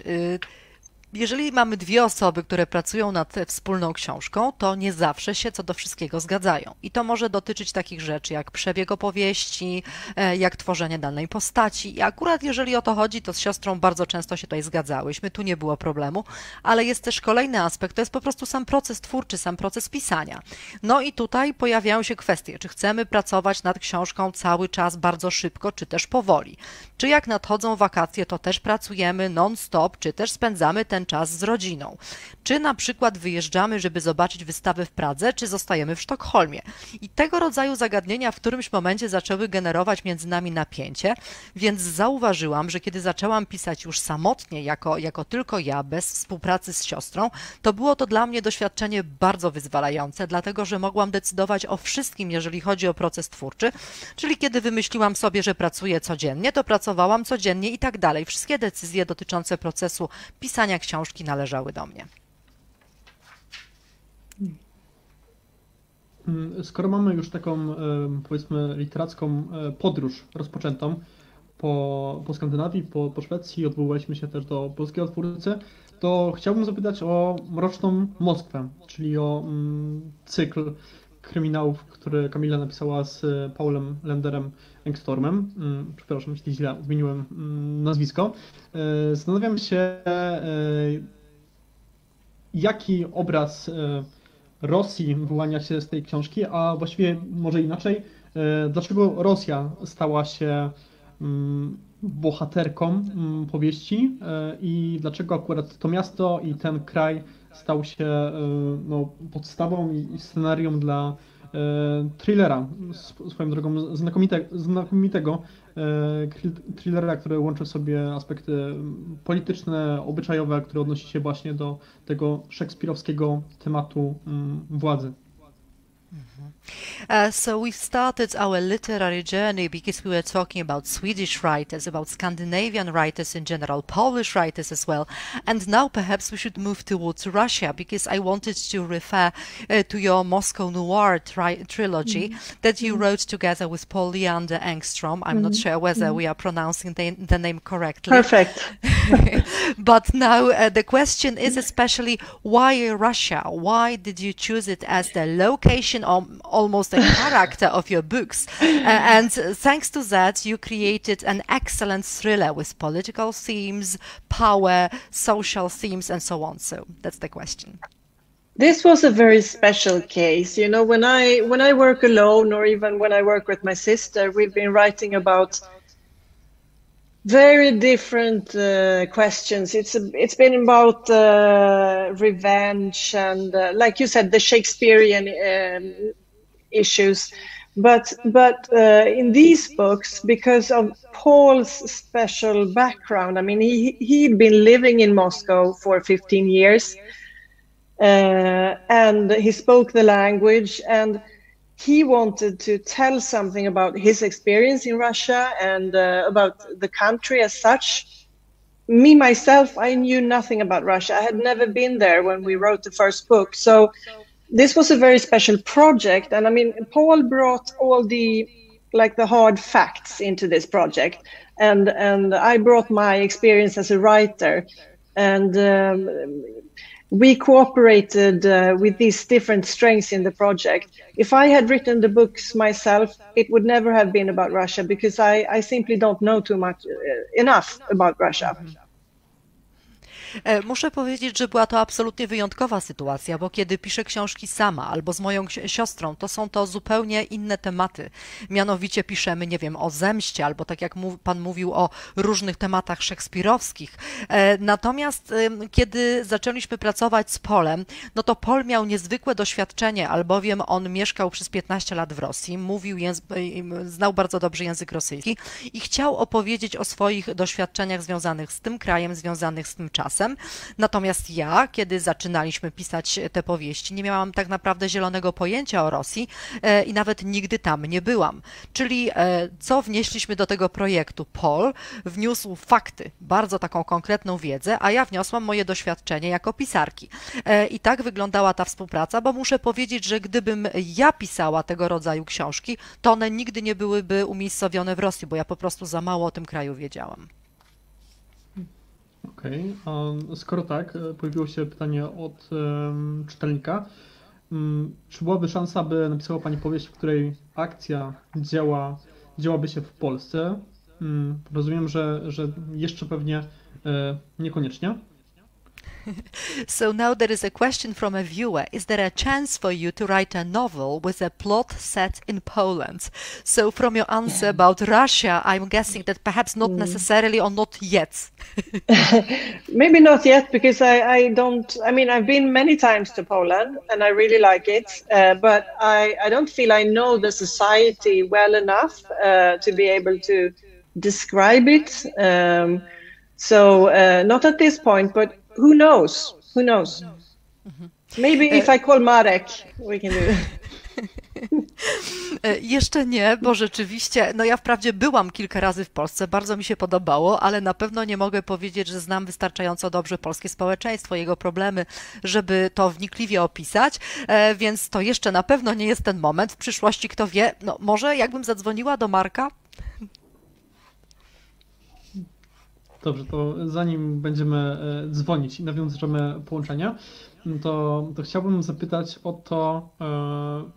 Jeżeli mamy dwie osoby, które pracują nad wspólną książką, to nie zawsze się co do wszystkiego zgadzają. I to może dotyczyć takich rzeczy jak przebieg opowieści, e, jak tworzenie danej postaci. I akurat jeżeli o to chodzi, to z siostrą bardzo często się tutaj zgadzałyśmy, tu nie było problemu, ale jest też kolejny aspekt, to jest po prostu sam proces twórczy, sam proces pisania. No i tutaj pojawiają się kwestie, czy chcemy pracować nad książką cały czas bardzo szybko, czy też powoli. Czy jak nadchodzą wakacje, to też pracujemy non-stop, czy też spędzamy ten czas z rodziną. Czy na przykład wyjeżdżamy, żeby zobaczyć wystawę w Pradze, czy zostajemy w Sztokholmie. I tego rodzaju zagadnienia w którymś momencie zaczęły generować między nami napięcie, więc zauważyłam, że kiedy zaczęłam pisać już samotnie, jako, jako tylko ja, bez współpracy z siostrą, to było to dla mnie doświadczenie bardzo wyzwalające, dlatego że mogłam decydować o wszystkim, jeżeli chodzi o proces twórczy, czyli kiedy wymyśliłam sobie, że pracuję codziennie, to pracowałam codziennie i tak dalej. Wszystkie decyzje dotyczące procesu pisania książki, książki należały do mnie. Mm, skoro mamy już taką, powiedzmy, literacką e, podróż rozpoczętą po, po Skandynawii, po, po Szwecji, odwołaliśmy się też do polskiego twórcy, to chciałbym zapytać o Mroczną Moskwę, czyli o mm, cykl kryminałów, który Kamila napisała z Paulem Lenderem Engstormem. Mm, przepraszam, jeśli źle zmieniłem mm, nazwisko. E, zastanawiam się, e, jaki obraz e, Rosji wyłania się z tej książki, a właściwie może inaczej, dlaczego Rosja stała się mm, bohaterką powieści i dlaczego akurat to miasto i ten kraj stał się no, podstawą i scenarium dla thrillera, swoją drogą znakomite, znakomitego e, thrillera, który łączy w sobie aspekty polityczne, obyczajowe, które odnosi się właśnie do tego szekspirowskiego tematu mm, władzy. Uh, so we started our literary journey because we were talking about Swedish writers, about Scandinavian writers in general, Polish writers as well. And now perhaps we should move towards Russia because I wanted to refer uh, to your Moscow Noir tri- trilogy mm that you mm wrote together with Paul Leander Engstrom. I'm mm not sure whether mm we are pronouncing the, the name correctly. Perfect. but now uh, the question is especially why Russia? Why did you choose it as the location or almost a character of your books? Uh, and thanks to that, you created an excellent thriller with political themes, power, social themes, and so on. So that's the question this was a very special case you know when i when i work alone or even when i work with my sister we've been writing about very different uh, questions. It's it's been about uh, revenge and, uh, like you said, the Shakespearean um, issues. But but uh, in these books, because of Paul's special background, I mean, he he'd been living in Moscow for 15 years, uh, and he spoke the language and he wanted to tell something about his experience in Russia and uh, about the country as such. Me, myself, I knew nothing about Russia. I had never been there when we wrote the first book. So this was a very special project. And I mean, Paul brought all the like the hard facts into this project. And, and I brought my experience as a writer. And um, we cooperated uh, with these different strengths in the project. If I had written the books myself, it would never have been about Russia because I, I simply don't know too much uh, enough about Russia. E, muszę powiedzieć, że była to absolutnie wyjątkowa sytuacja, bo kiedy piszę książki sama albo z moją siostrą, to są to zupełnie inne tematy. Mianowicie piszemy, nie wiem, o zemście, albo tak jak pan mówił, o różnych tematach szekspirowskich. E, natomiast kiedy zaczęliśmy pracować z Polem, no to Pol miał niezwykłe doświadczenie, albowiem on mieszkał przez 15 lat w Rosji, mówił, znał bardzo dobrze język rosyjski i chciał opowiedzieć o swoich doświadczeniach związanych z tym krajem, związanych z tym czasem sukcesem. Natomiast ja, kiedy zaczynaliśmy pisać te powieści, nie miałam tak naprawdę zielonego pojęcia o Rosji e, i nawet nigdy tam nie byłam. Czyli e, co wnieśliśmy do tego projektu? Paul wniósł fakty, bardzo taką konkretną wiedzę, a ja wniosłam moje doświadczenie jako pisarki. E, I tak wyglądała ta współpraca, bo muszę powiedzieć, że gdybym ja pisała tego rodzaju książki, to one nigdy nie byłyby umiejscowione w Rosji, bo ja po prostu za mało o tym kraju wiedziałam. Okej, okay. skoro tak, e, pojawiło się pytanie od um, czytelnika. Um, czy byłaby szansa, aby napisała Pani powieść, w której akcja działa, działaby się w Polsce? Um, rozumiem, że, że jeszcze pewnie e, niekoniecznie. So now there is a question from a viewer. Is there a chance for you to write a novel with a plot set in Poland? So from your answer yeah. about Russia, I'm guessing that perhaps not mm. necessarily or not yet. Maybe not yet because I, I don't, I mean, I've been many times to Poland and I really like it, uh, but I, I don't feel I know the society well enough uh, to be able to describe it. Um, so uh, not at this point, but who knows? Who knows? Mm-hmm. Maybe if I call Marek, we can do it. E, jeszcze nie, bo rzeczywiście, no ja wprawdzie byłam kilka razy w Polsce, bardzo mi się podobało, ale na pewno nie mogę powiedzieć, że znam wystarczająco dobrze polskie społeczeństwo, jego problemy, żeby to wnikliwie opisać, e, więc to jeszcze na pewno nie jest ten moment. W przyszłości, kto wie, no może jakbym zadzwoniła do Marka, Dobrze, to zanim będziemy e, dzwonić i nawiążemy połączenia, to, to chciałbym zapytać o to, e,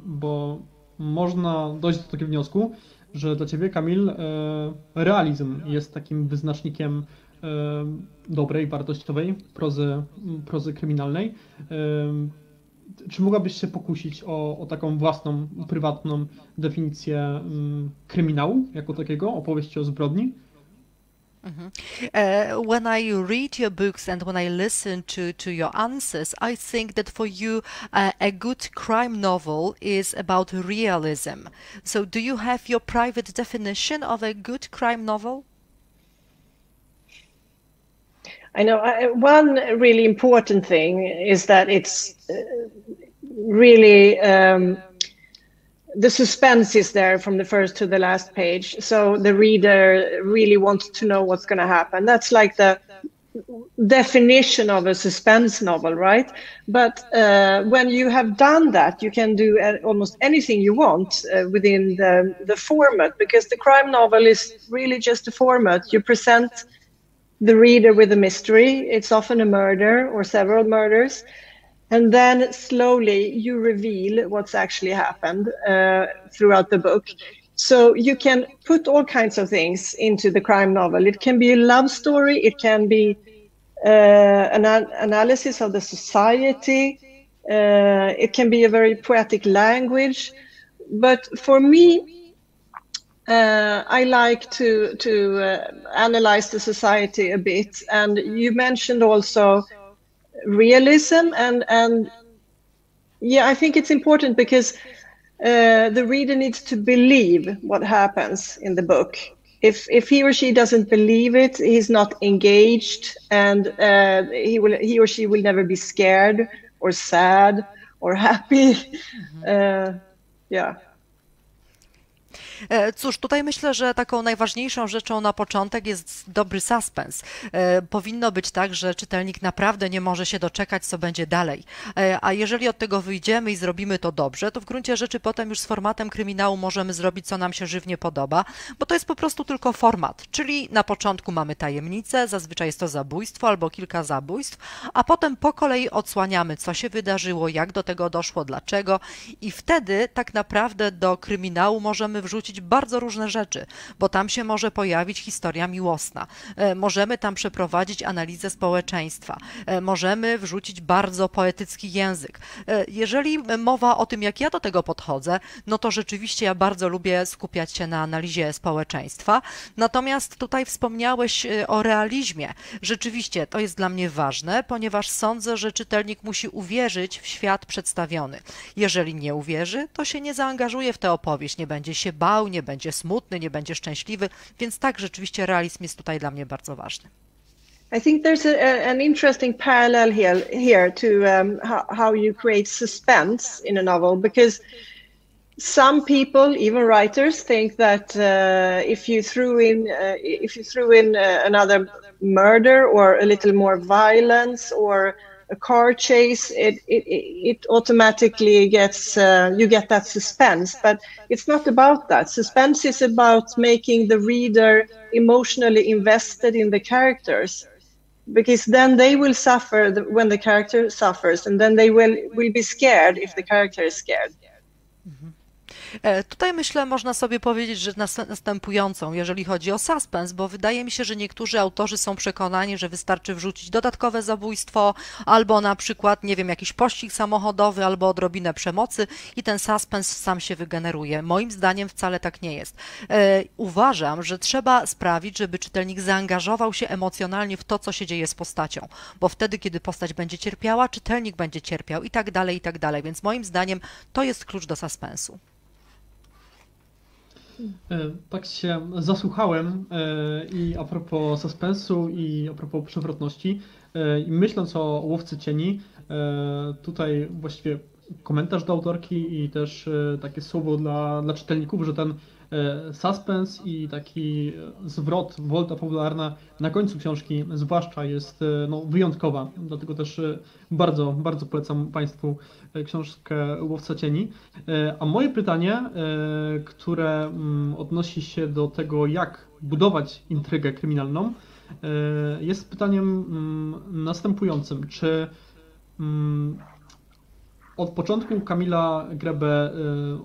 bo można dojść do takiego wniosku, że dla Ciebie, Kamil, e, realizm jest takim wyznacznikiem dobrej, wartościowej prozy, prozy kryminalnej. Czy mogłabyś się pokusić o, o taką własną, prywatną definicję mm, kryminału jako takiego, opowieści o zbrodni? Mm-hmm. Uh, when I read your books and when I listen to, to your answers, I think that for you, uh, a good crime novel is about realism. So, do you have your private definition of a good crime novel? I know I, one really important thing is that it's uh, really. Um, the suspense is there from the first to the last page. So the reader really wants to know what's going to happen. That's like the definition of a suspense novel right? But uh, when you have done that you can do almost anything you want uh, within the, the format because the crime novel is really just a format. You present the reader with a mystery. It's often a murder or several murders and then slowly you reveal what's actually happened uh, throughout the book. So you can put all kinds of things into the crime novel. It can be a love story. It can be uh, an an analysis of the society. Uh, it can be a very poetic language. But for me, uh, I like to to uh, analyze the society a bit. And you mentioned also realism and and yeah, I think it's important because uh, the reader needs to believe what happens in the book. If if he or she doesn't believe it, he's not engaged, and uh, he will he or she will never be scared or sad or happy. Mm-hmm. Uh, yeah. E, cóż, tutaj myślę, że taką najważniejszą rzeczą na początek jest dobry suspens. E, powinno być tak, że czytelnik naprawdę nie może się doczekać, co będzie dalej. E, a jeżeli od tego wyjdziemy i zrobimy to dobrze, to w gruncie rzeczy potem już z formatem kryminału możemy zrobić, co nam się żywnie podoba, bo to jest po prostu tylko format. Czyli na początku mamy tajemnicę, zazwyczaj jest to zabójstwo albo kilka zabójstw, a potem po kolei odsłaniamy, co się wydarzyło, jak do tego doszło, dlaczego i wtedy tak naprawdę do kryminału możemy wrzucić bardzo różne rzeczy, bo tam się może pojawić historia miłosna. E, możemy tam przeprowadzić analizę społeczeństwa. E, możemy wrzucić bardzo poetycki język. E, jeżeli mowa o tym, jak ja do tego podchodzę, no to rzeczywiście ja bardzo lubię skupiać się na analizie społeczeństwa. Natomiast tutaj wspomniałeś o realizmie. Rzeczywiście to jest dla mnie ważne, ponieważ sądzę, że czytelnik musi uwierzyć w świat przedstawiony. Jeżeli nie uwierzy, to się nie zaangażuje w tę opowieść, nie będzie się bał, nie będzie smutny, nie będzie szczęśliwy, więc tak, rzeczywiście realizm jest tutaj dla mnie bardzo ważny. I think there's a, an interesting parallel here here to um, how, how you create suspense in a novel because some people, even writers, think that uh, if you threw in uh, if you threw in uh, another murder or a little more violence or a car chase, it it, it automatically gets uh, you get that suspense. But it's not about that. Suspense is about making the reader emotionally invested in the characters, because then they will suffer when the character suffers, and then they will will be scared if the character is scared. E, tutaj myślę, można sobie powiedzieć, że następującą, jeżeli chodzi o suspens, bo wydaje mi się, że niektórzy autorzy są przekonani, że wystarczy wrzucić dodatkowe zabójstwo, albo na przykład, nie wiem, jakiś pościg samochodowy, albo odrobinę przemocy i ten suspens sam się wygeneruje. Moim zdaniem wcale tak nie jest. E, uważam, że trzeba sprawić, żeby czytelnik zaangażował się emocjonalnie w to, co się dzieje z postacią, bo wtedy, kiedy postać będzie cierpiała, czytelnik będzie cierpiał i tak dalej, i tak dalej. Więc moim zdaniem to jest klucz do suspensu. E, tak się zasłuchałem e, i a propos suspensu i a propos przewrotności e, i myśląc o Łowcy Cieni, tutaj właściwie komentarz do autorki i też takie słowo dla, dla czytelników, że ten suspens i taki zwrot, wolta popularna na końcu książki zwłaszcza jest e, no, wyjątkowa. Dlatego też e, bardzo, bardzo polecam Państwu książkę Łowca Cieni. A moje pytanie, które mm, odnosi się do tego, jak budować intrygę kryminalną, jest pytaniem mm, następującym. Czy mm, od początku Kamila Grebe,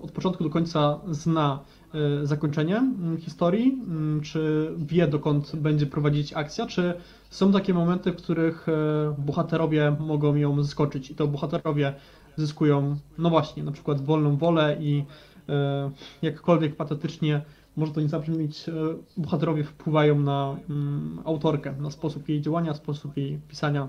od początku do końca zna E, zakończenie mm, historii? Mm, czy wie, dokąd będzie prowadzić akcja? Czy są takie momenty, w których e, bohaterowie mogą ją zaskoczyć i to bohaterowie zyskują, no właśnie, na przykład wolną wolę i jakkolwiek patetycznie może to nie zabrzmieć, bohaterowie wpływają na mm, autorkę, na sposób jej działania, sposób jej pisania,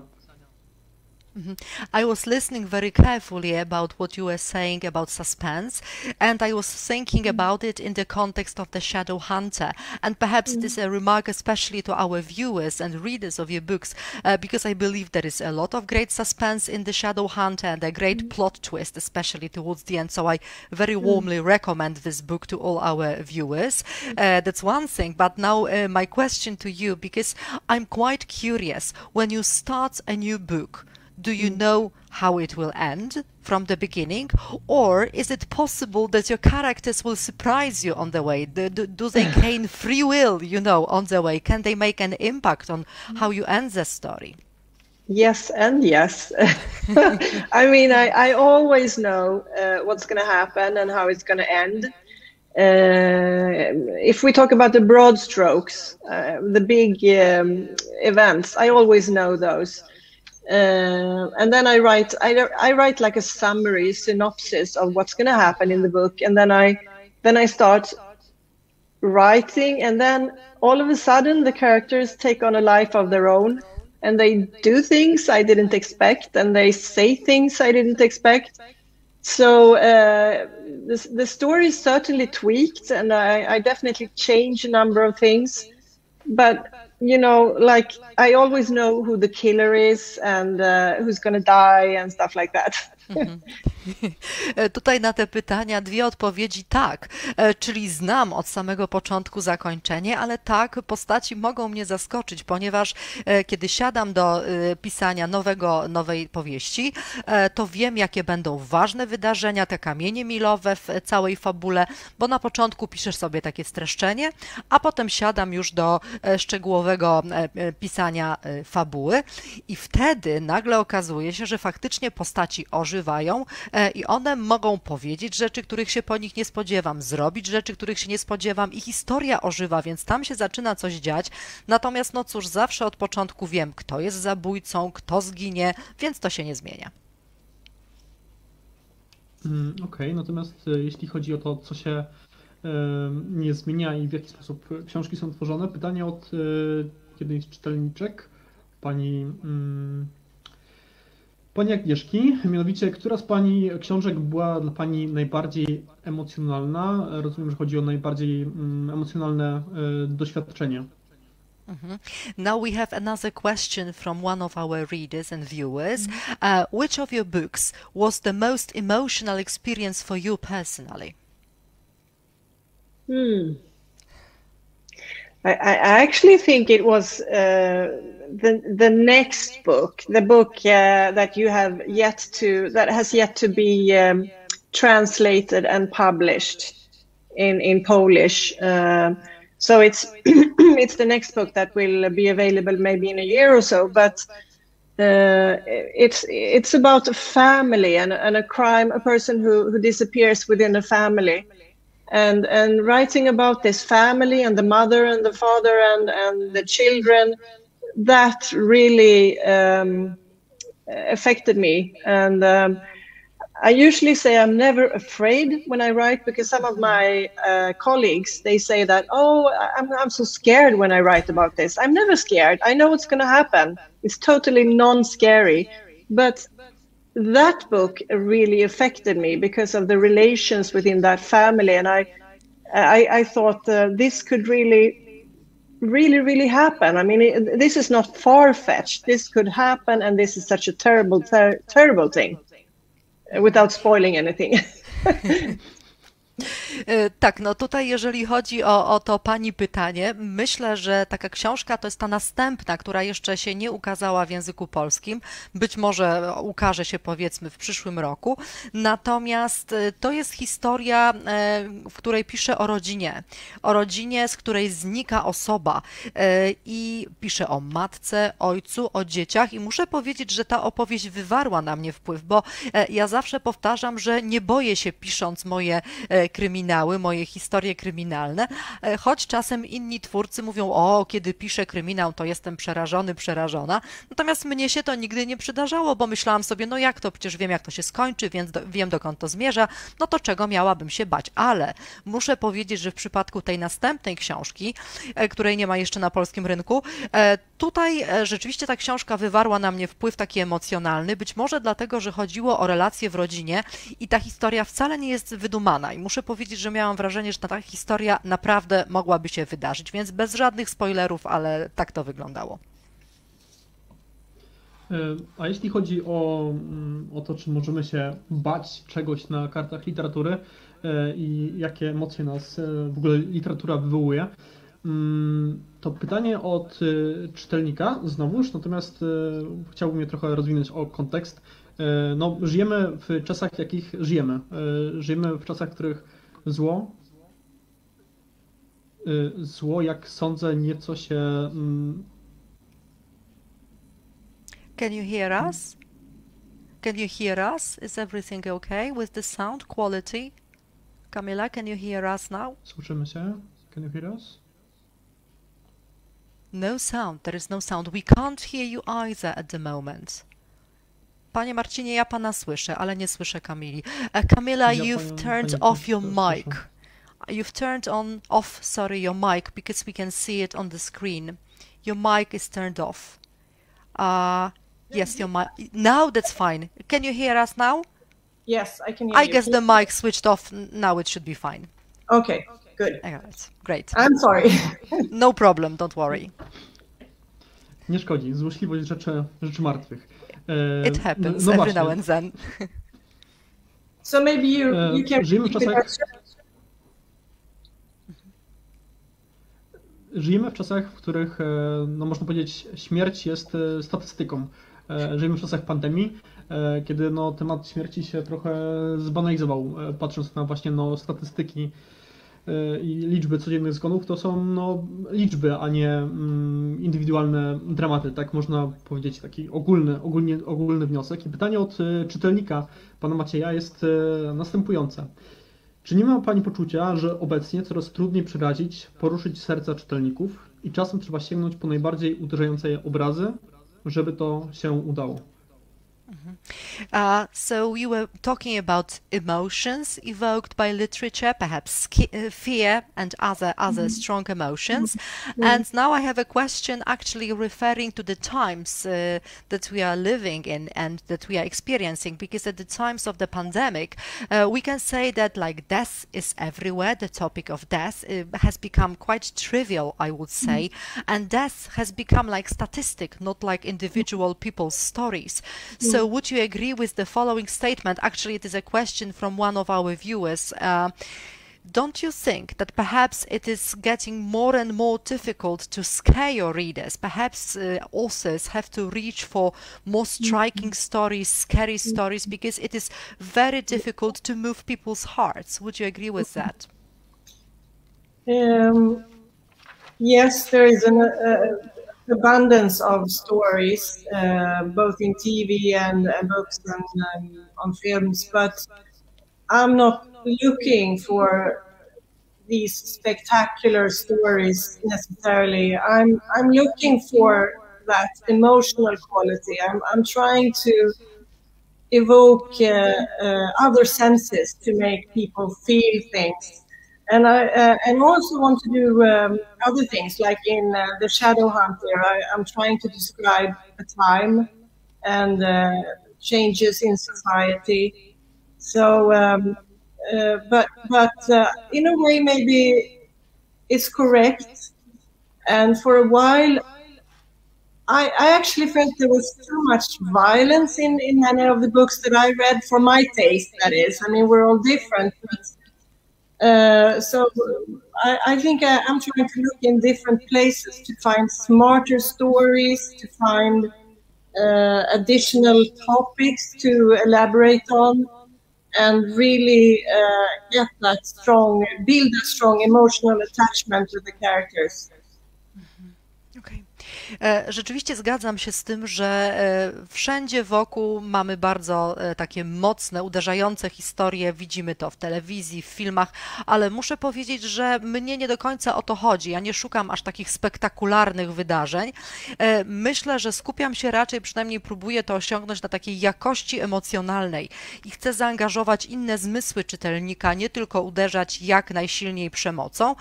Mm-hmm. I was listening very carefully about what you were saying about suspense, and I was thinking mm. about it in the context of the Shadow Hunter. And perhaps mm. it is a remark, especially to our viewers and readers of your books, uh, because I believe there is a lot of great suspense in the Shadow Hunter and a great mm. plot twist, especially towards the end. So I very mm. warmly recommend this book to all our viewers. Uh, that's one thing. But now, uh, my question to you, because I'm quite curious when you start a new book do you mm. know how it will end from the beginning? Or is it possible that your characters will surprise you on the way? Do, do, do they gain free will you know on the way? Can they make an impact on how you end the story? Yes and yes. I mean I, I always know uh, what's going to happen and how it's going to end. Uh, if we talk about the broad strokes, uh, the big um, events, I always know those. Uh, and then I write I, I write like a summary synopsis of what's going to happen in the book. And then I then I start writing. And then all of a sudden the characters take on a life of their own. And they do things I didn't expect. And they say things I didn't expect. So uh, the, the story is certainly tweaked. And I, I definitely change a number of things. But you know, like I always know who the killer is and uh, who's gonna die and stuff like that. Mhm. Tutaj na te pytania dwie odpowiedzi tak, e, czyli znam od samego początku zakończenie, ale tak, postaci mogą mnie zaskoczyć, ponieważ e, kiedy siadam do e, pisania nowego, nowej powieści, to wiem, jakie będą ważne wydarzenia, te kamienie milowe w całej fabule, bo na początku piszesz sobie takie streszczenie, a potem siadam już do szczegółowego pisania fabuły i wtedy nagle okazuje się, że faktycznie postaci ożywają, E, i one mogą powiedzieć rzeczy, których się po nich nie spodziewam, zrobić rzeczy, których się nie spodziewam i historia ożywa, więc tam się zaczyna coś dziać. Natomiast no cóż, zawsze od początku wiem, kto jest zabójcą, kto zginie, więc to się nie zmienia. Mm, okej, okay, natomiast e, jeśli chodzi o to, co się e, nie zmienia i w jaki sposób książki są tworzone, pytanie od jednej z czytelniczek, pani mm, Pani Agnieszki, mianowicie, która z Pani książek była dla Pani najbardziej emocjonalna? Rozumiem, że chodzi o najbardziej mm, emocjonalne y, doświadczenie. Now we have another question from one of our readers and viewers. Uh, which of your books was the most emotional experience for you personally? Hmm. I, I actually think it was uh, the the next book, the book uh, that you have yet to that has yet to be um, translated and published in in Polish. Uh, so it's it's the next book that will be available maybe in a year or so, but. Uh, it's it's about a family and, and a crime, a person who, who disappears within a family, and and writing about this family and the mother and the father and and the children that really um, affected me. And um, i usually say i'm never afraid when i write because some of my uh, colleagues they say that oh I'm, I'm so scared when i write about this. I'm never scared. I know what's going to happen. It's totally non-scary. But that book really affected me because of the relations within that family. And i i, I thought uh, this could really really really happen. I mean it, this is not far-fetched. This could happen and this is such a terrible ter- terrible thing uh, without spoiling anything Tak, no tutaj jeżeli chodzi o, o to pani pytanie, myślę, że taka książka to jest ta następna, która jeszcze się nie ukazała w języku polskim. Być może ukaże się powiedzmy w przyszłym roku. Natomiast e, to jest historia, e, w której piszę o rodzinie. O rodzinie, z której znika osoba e, i piszę o matce, ojcu, o dzieciach i muszę powiedzieć, że ta opowieść wywarła na mnie wpływ, bo e, ja zawsze powtarzam, że nie boję się pisząc moje e, kryminały, moje historie kryminalne, e, choć czasem inni twórcy mówią, o, kiedy piszę kryminał, to jestem przerażony, przerażona. Natomiast mnie się to nigdy nie przydarzało, bo myślałam sobie, no jak to, przecież wiem, jak to się skończy, więc do, wiem, dokąd to zmierza, no to czego miałabym się bać. Ale muszę powiedzieć, że w przypadku tej następnej książki, e, której nie ma jeszcze na polskim rynku, e, tutaj rzeczywiście ta książka wywarła na mnie wpływ taki emocjonalny, być może dlatego, że chodziło o relacje w rodzinie i ta historia wcale nie jest wydumana. I muszę powiedzieć, że miałam wrażenie, że ta historia naprawdę mogłaby się wydarzyć, więc bez żadnych spoilerów, ale tak to wyglądało. E, A jeśli chodzi o, mm, o to, czy możemy się bać czegoś na kartach literatury e, i jakie emocje nas e, w ogóle literatura wywołuje, mm, to pytanie od czytelnika znowuż, natomiast chciałbym je trochę rozwinąć o kontekst. No, żyjemy w czasach, jakich żyjemy. Żyjemy w czasach, w których zło, zło, jak sądzę, nieco się mm, Can you hear us? Can you hear us? Is everything okay with the sound quality? Camila, can you hear us now? Słyszymy się? Can you hear us? No sound, there is no sound. We can't hear you either at the moment. Panie Marcinie, ja pana słyszę, ale nie słyszę Kamili. Uh, Camila, Ja you've panią- turned panią off your słyszę. mic. You've turned on off, sorry, your mic because we can see it on the screen. Your mic is turned off. Uh, yes, your mic. Now that's fine. Can you hear us now? yes i can hear I guess the mic switched off. Now it should be fine. okay good great. i'm sorry No problem, don't worry. Nie szkodzi. Złośliwość rzeczy, rzeczy martwych. E, It happens no every właśnie. now and then. so maybe you, E, you can żyjemy w czasach, question? żyjemy w czasach, w których, e, no można powiedzieć, śmierć jest statystyką. Żyjemy w czasach pandemii, kiedy no, temat śmierci się trochę zbanalizował, patrząc na właśnie no, statystyki i liczby codziennych zgonów, to są no, liczby, a nie mm, indywidualne dramaty, tak można powiedzieć, taki ogólny, ogólnie, ogólny wniosek. I pytanie od e, czytelnika, pana Macieja, jest e, następujące. Czy nie ma Pani poczucia, że obecnie coraz trudniej przerazić, poruszyć serca czytelników i czasem trzeba sięgnąć po najbardziej uderzające obrazy, żeby to się udało? Uh, so we were talking about emotions evoked by literature, perhaps uh, fear and other other mm-hmm. strong emotions. Mm-hmm. And now I have a question, actually referring to the times uh, that we are living in and that we are experiencing. Because at the times of the pandemic, uh, we can say that like death is everywhere. The topic of death uh, has become quite trivial, I would say, mm-hmm. and death has become like statistic, not like individual people's stories. So would you agree with the following statement? Actually, it is a question from one of our viewers. Uh, don't you think that perhaps it is getting more and more difficult to scare your readers? Perhaps uh, authors have to reach for more striking mm-hmm. stories, scary stories, because it is very difficult to move people's hearts. Would you agree with that? Um, yes, there is an, uh, abundance of stories, uh, both in TV and, books and um, on films, but I'm not looking for these spectacular stories necessarily. I'm I'm looking for that emotional quality. I'm I'm trying to evoke uh, uh, other senses to make people feel things and I uh, and also want to do um, other things like in uh, the Shadow Hunter. I, am trying to describe a time and uh, changes in society. So, um, uh, but but uh, in a way, maybe it's correct. And for a while, I, I actually felt there was too much violence in, in many of the books that I read for my taste. That is, I mean, we're all different. But, uh, so I, I think I, am trying to look in different places to find smarter stories, to find uh, additional topics to elaborate on, and really uh, get that strong, build a strong emotional attachment to the characters. E, rzeczywiście zgadzam się z tym, że e, wszędzie wokół mamy bardzo e, takie mocne, uderzające historie. Widzimy to w telewizji, w filmach, ale muszę powiedzieć, że mnie nie do końca o to chodzi. Ja nie szukam aż takich spektakularnych wydarzeń. Myślę, że skupiam się raczej, przynajmniej próbuję to osiągnąć na takiej jakości emocjonalnej i chcę zaangażować inne zmysły czytelnika, nie tylko uderzać jak najsilniej przemocą.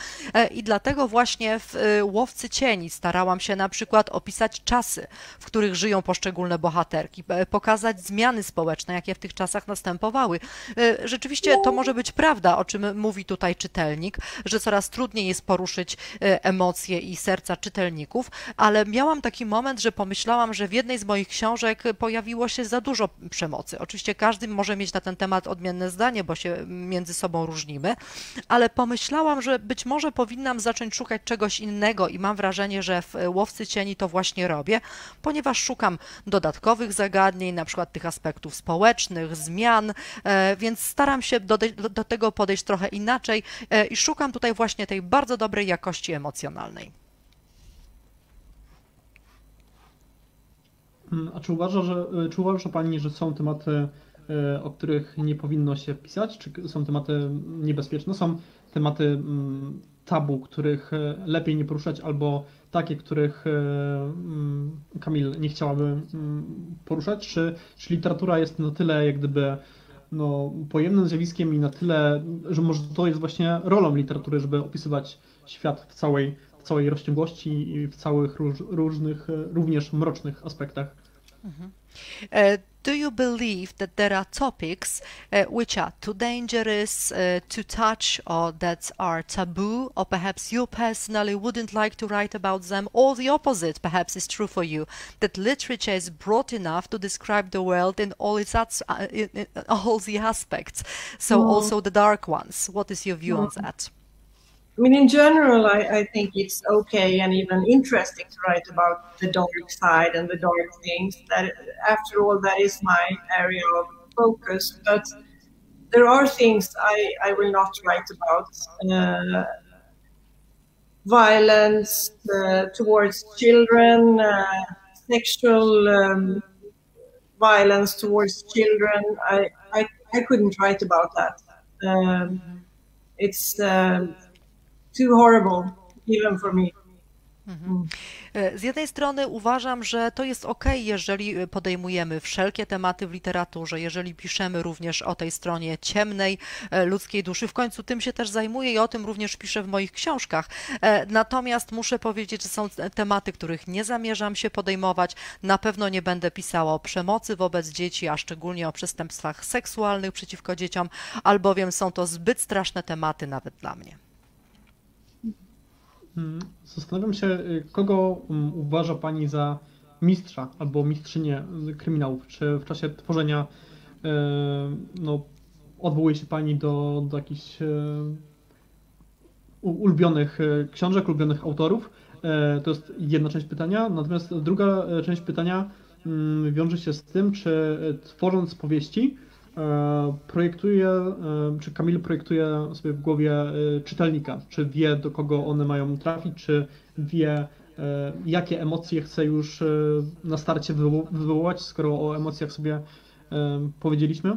I dlatego właśnie w Łowcy Cieni starałam się na przykład przykład opisać czasy, w których żyją poszczególne bohaterki, pokazać zmiany społeczne, jakie w tych czasach następowały. E, rzeczywiście to może być prawda, o czym mówi tutaj czytelnik, że coraz trudniej jest poruszyć e, emocje i serca czytelników, ale miałam taki moment, że pomyślałam, że w jednej z moich książek pojawiło się za dużo przemocy. Oczywiście każdy może mieć na ten temat odmienne zdanie, bo się między sobą różnimy, ale pomyślałam, że być może powinnam zacząć szukać czegoś innego i mam wrażenie, że w Łowcy Cieni to właśnie robię, ponieważ szukam dodatkowych zagadnień, na przykład tych aspektów społecznych, zmian, e, więc staram się do, do tego podejść trochę inaczej e, i szukam tutaj właśnie tej bardzo dobrej jakości emocjonalnej. Mm, a czy uważa, że, e, czy uważa Pani, że są tematy, o których nie powinno się pisać? Czy są tematy niebezpieczne? Są tematy mm, tabu, których lepiej nie poruszać albo takie, których e, mm, Kamil nie chciałaby mm, poruszać? Czy, czy literatura jest na tyle jak gdyby no, pojemnym zjawiskiem i na tyle, że może to jest właśnie rolą literatury, żeby opisywać świat w całej, w całej rozciągłości i w całych róż, różnych, e, również mrocznych aspektach? Mhm. E, do you believe that there are topics uh, which are too dangerous uh, to touch or that are taboo? Or perhaps you personally wouldn't like to write about them? Or the opposite perhaps is true for you that literature is broad enough to describe the world in all its uh, in, in, all the aspects? So also the dark ones. What is your view on that I mean, in general, I, I, think it's okay and even interesting to write about the dark side and the dark things. That, after all, that is my area of focus. But there are things I, I will not write about. Uh, violence uh, towards children, uh, sexual um, violence towards children. I, I, I couldn't write about that. Um, it's um, too horrible, even for me. Mhm. E, z jednej strony uważam, że to jest ok, jeżeli e, podejmujemy wszelkie tematy w literaturze, jeżeli piszemy również o tej stronie ciemnej e, ludzkiej duszy. W końcu tym się też zajmuję i o tym również piszę w moich książkach. Natomiast muszę powiedzieć, że są tematy, których nie zamierzam się podejmować. Na pewno nie będę pisała o przemocy wobec dzieci, a szczególnie o przestępstwach seksualnych przeciwko dzieciom, albowiem są to zbyt straszne tematy nawet dla mnie. Zastanawiam się, y, kogo mm, uważa Pani za mistrza albo mistrzynię kryminałów? Czy w czasie tworzenia y, no, odwołuje się Pani do, do jakichś y, ulubionych książek, ulubionych autorów? To jest jedna część pytania. Natomiast druga część pytania mm, wiąże się z tym, czy tworząc powieści, projektuje, e, czy Kamil projektuje sobie w głowie e, czytelnika, czy wie do kogo one mają trafić, czy wie jakie emocje chce już na starcie wywołać, skoro o emocjach sobie powiedzieliśmy.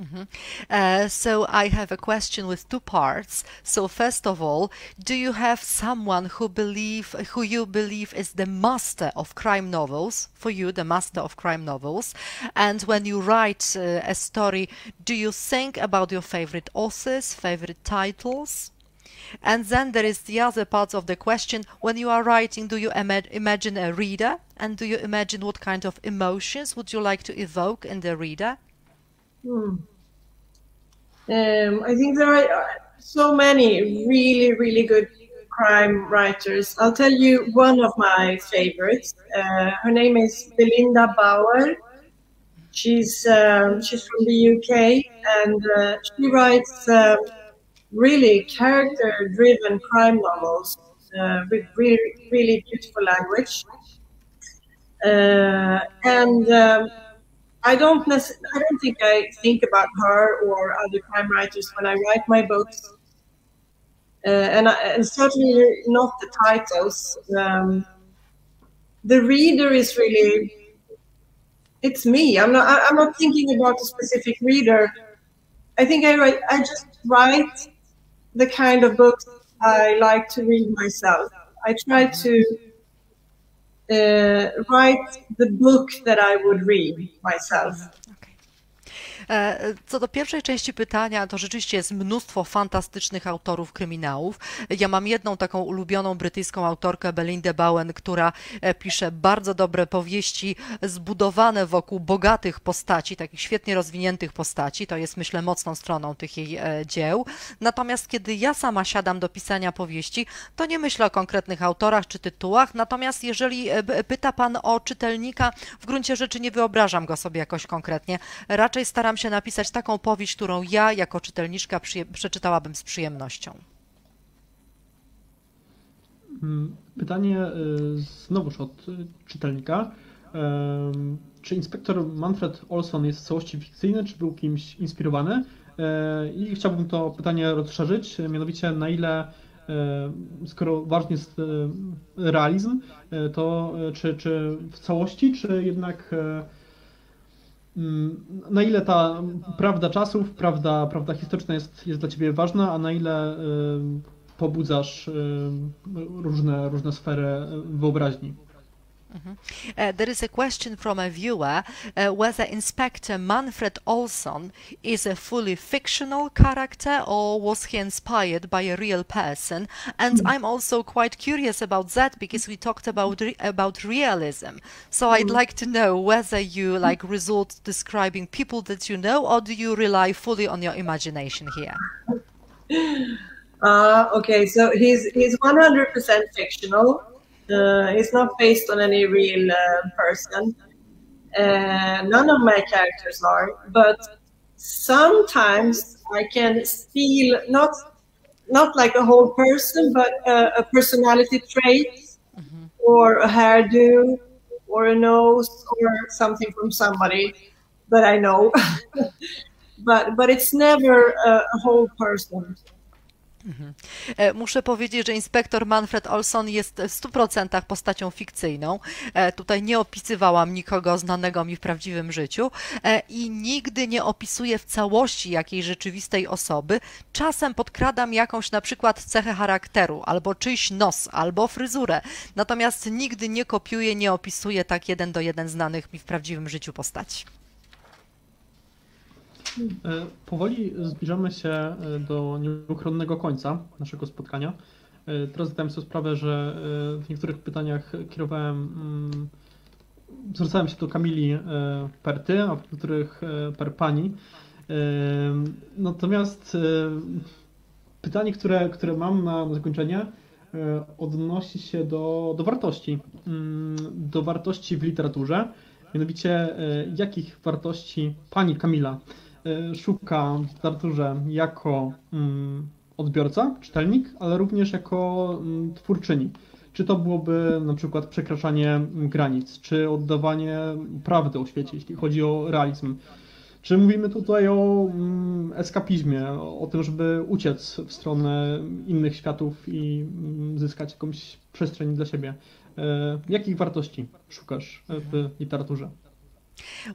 Mm-hmm. Uh, so I have a question with two parts. So first of all, do you have someone who believe who you believe is the master of crime novels for you, the master of crime novels? And when you write uh, a story, do you think about your favorite authors, favorite titles? And then there is the other part of the question. When you are writing, do you ima- imagine a reader? And do you imagine what kind of emotions would you like to evoke in the reader? Hmm. Um, I think there are so many really, really good crime writers. I'll tell you one of my favorites. Uh, her name is Belinda Bauer. She's um, she's from the UK and uh, she writes uh, really character-driven crime novels uh, with really, really beautiful language. Uh, and um, I don't I don't think I think about her or other crime writers when I write my books, uh, and, I, and, certainly not the titles. Um, the reader is really, it's me. I'm not. I'm not thinking about a specific reader. I think I write. I just write the kind of books I like to read myself. I try to Uh, write the book that I would read myself. E, co do pierwszej części pytania, to rzeczywiście jest mnóstwo fantastycznych autorów kryminałów. Ja mam jedną taką ulubioną brytyjską autorkę, Belindę Bowen, która e, pisze bardzo dobre powieści zbudowane wokół bogatych postaci, takich świetnie rozwiniętych postaci. To jest, myślę, mocną stroną tych jej e, dzieł. Natomiast kiedy ja sama siadam do pisania powieści, to nie myślę o konkretnych autorach czy tytułach. Natomiast jeżeli pyta Pan o czytelnika, w gruncie rzeczy nie wyobrażam go sobie jakoś konkretnie. Raczej staram się się napisać taką powieść, którą ja jako czytelniczka przeczytałabym z przyjemnością. Mm, pytanie y, znowuż od y, czytelnika. Czy inspektor Manfred Olson jest w całości fikcyjny, czy był kimś inspirowany? E, I chciałbym to pytanie rozszerzyć, mianowicie na ile, e, skoro ważny jest e, realizm, to czy, czy w całości, czy jednak na ile ta prawda czasów, prawda, prawda historyczna jest, jest dla ciebie ważna, a na ile y, pobudzasz y, różne, różne sfery wyobraźni? Mm-hmm. Uh, there is a question from a viewer uh, whether Inspector Manfred Olson is a fully fictional character or was he inspired by a real person. And mm. I'm also quite curious about that because we talked about re- about realism. So mm. I'd like to know whether you like resort to describing people that you know, or do you rely fully on your imagination here? Uh, okay, so he's he's 100% fictional uh, it's not based on any real uh, person. Uh, none of my characters are, but sometimes I can steal not not like a whole person, but a, a personality trait mm-hmm. or a hairdo or a nose or something from somebody that I know. but but it's never a, a whole person. E, muszę powiedzieć, że inspektor Manfred Olson jest w 100% postacią fikcyjną. E, tutaj nie opisywałam nikogo znanego mi w prawdziwym życiu e, i nigdy nie opisuję w całości jakiejś rzeczywistej osoby. Czasem podkradam jakąś na przykład cechę charakteru, albo czyjś nos, albo fryzurę. Natomiast nigdy nie kopiuję, nie opisuję tak jeden do jeden znanych mi w prawdziwym życiu postaci. E, powoli zbliżamy się e, do nieuchronnego końca naszego spotkania. E, teraz zdałem sobie sprawę, że w niektórych pytaniach kierowałem, mm, zwracałem się do Kamili per ty, a w niektórych per pani. Natomiast pytanie, które, które mam na, na zakończenie, odnosi się do, do wartości. Mm, do wartości w literaturze. Mianowicie, jakich wartości pani Kamila szuka w literaturze jako mm, odbiorca, czytelnik, ale również jako mm, twórczyni. Czy to byłoby na przykład przekraczanie granic, czy oddawanie prawdy o świecie, jeśli chodzi o realizm. Czy mówimy tutaj o mm, eskapizmie, o tym, żeby uciec w stronę innych światów i zyskać jakąś przestrzeń dla siebie? Y, jakich wartości szukasz w literaturze?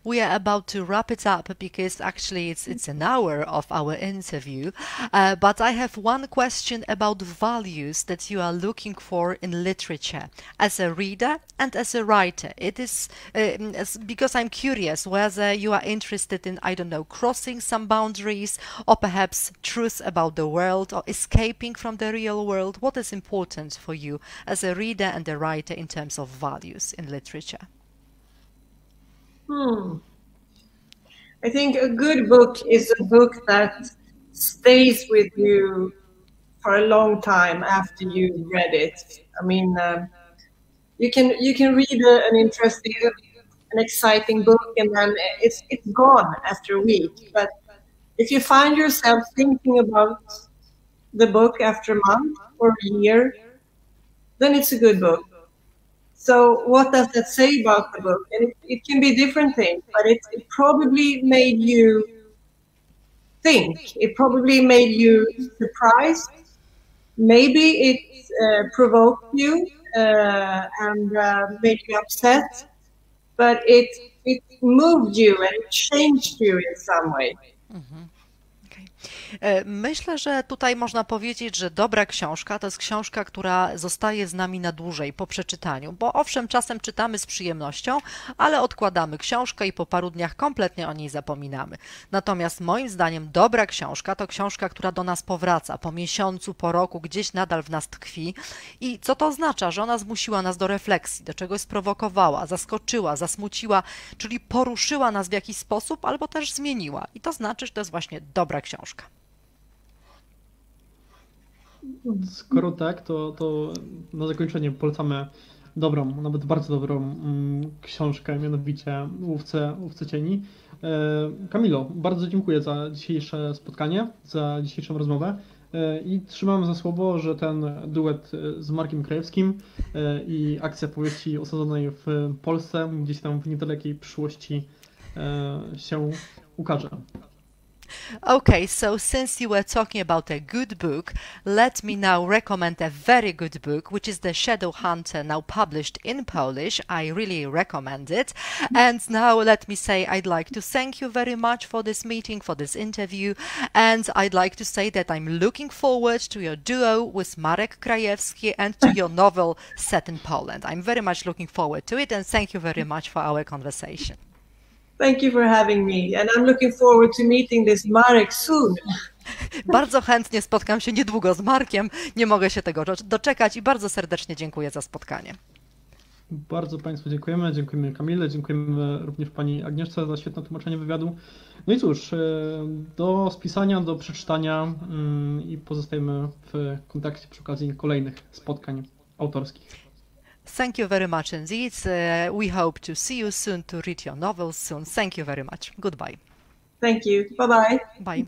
We are about to wrap it up because actually it's it's an hour of our interview. Uh, but I have one question about values that you are looking for in literature as a reader and as a writer. It is uh, because I'm curious whether you are interested in I don't know crossing some boundaries or perhaps truth about the world or escaping from the real world. What is important for you as a reader and a writer in terms of values in literature? Hmm. I think a good book is a book that stays with you for a long time after you read it. I mean, um, you can you can read a, an interesting, an exciting book, and then it's it's gone after a week. But if you find yourself thinking about the book after a month or a year, then it's a good book. So what does that say about the book? And it, it can be different things, but it, it probably made you think. It probably made you surprised. Maybe it uh, provoked you uh, and uh, made you upset, but it it moved you and changed you in some way. Mm-hmm. E, myślę, że tutaj można powiedzieć, że dobra książka to jest książka, która zostaje z nami na dłużej po przeczytaniu, bo owszem, czasem czytamy z przyjemnością, ale odkładamy książkę i po paru dniach kompletnie o niej zapominamy. Natomiast moim zdaniem dobra książka to książka, która do nas powraca po miesiącu, po roku, gdzieś nadal w nas tkwi. I co to oznacza? Że ona zmusiła nas do refleksji, do czegoś sprowokowała, zaskoczyła, zasmuciła, czyli poruszyła nas w jakiś sposób albo też zmieniła. I to znaczy, że to jest właśnie dobra książka. Skoro tak, to, to na zakończenie polecamy dobrą, nawet bardzo dobrą mm, książkę, mianowicie Łówce, Łówce Cieni. E, Kamilo, bardzo dziękuję za dzisiejsze spotkanie, za dzisiejszą rozmowę e, i trzymam za słowo, że ten duet z Markiem Krajewskim e, i akcja powieści osadzonej w Polsce gdzieś tam w niedalekiej przyszłości się ukaże. Okay, so since you were talking about a good book, let me now recommend a very good book, which is The Shadow Hunter, now published in Polish. I really recommend it. Mm-hmm. And now let me say I'd like to thank you very much for this meeting, for this interview. And I'd like to say that I'm looking forward to your duo with Marek Krajewski and to your novel set in Poland. I'm very much looking forward to it. And thank you very much for our conversation. Thank you for having me, and I'm looking forward to meeting this Marek soon. Bardzo chętnie spotkam się niedługo z Markiem. Nie mogę się tego doczekać i bardzo serdecznie dziękuję za spotkanie. Bardzo Państwu dziękujemy. Dziękujemy Kamile, dziękujemy również Pani Agnieszce za świetne tłumaczenie wywiadu. No i cóż, e, do spisania, do przeczytania mm, i pozostajemy w kontakcie przy okazji kolejnych spotkań autorskich. Thank you very much indeed. Uh, we hope to see you soon, to read your novels soon. Thank you very much. Goodbye. Thank you. Bye-bye. Bye.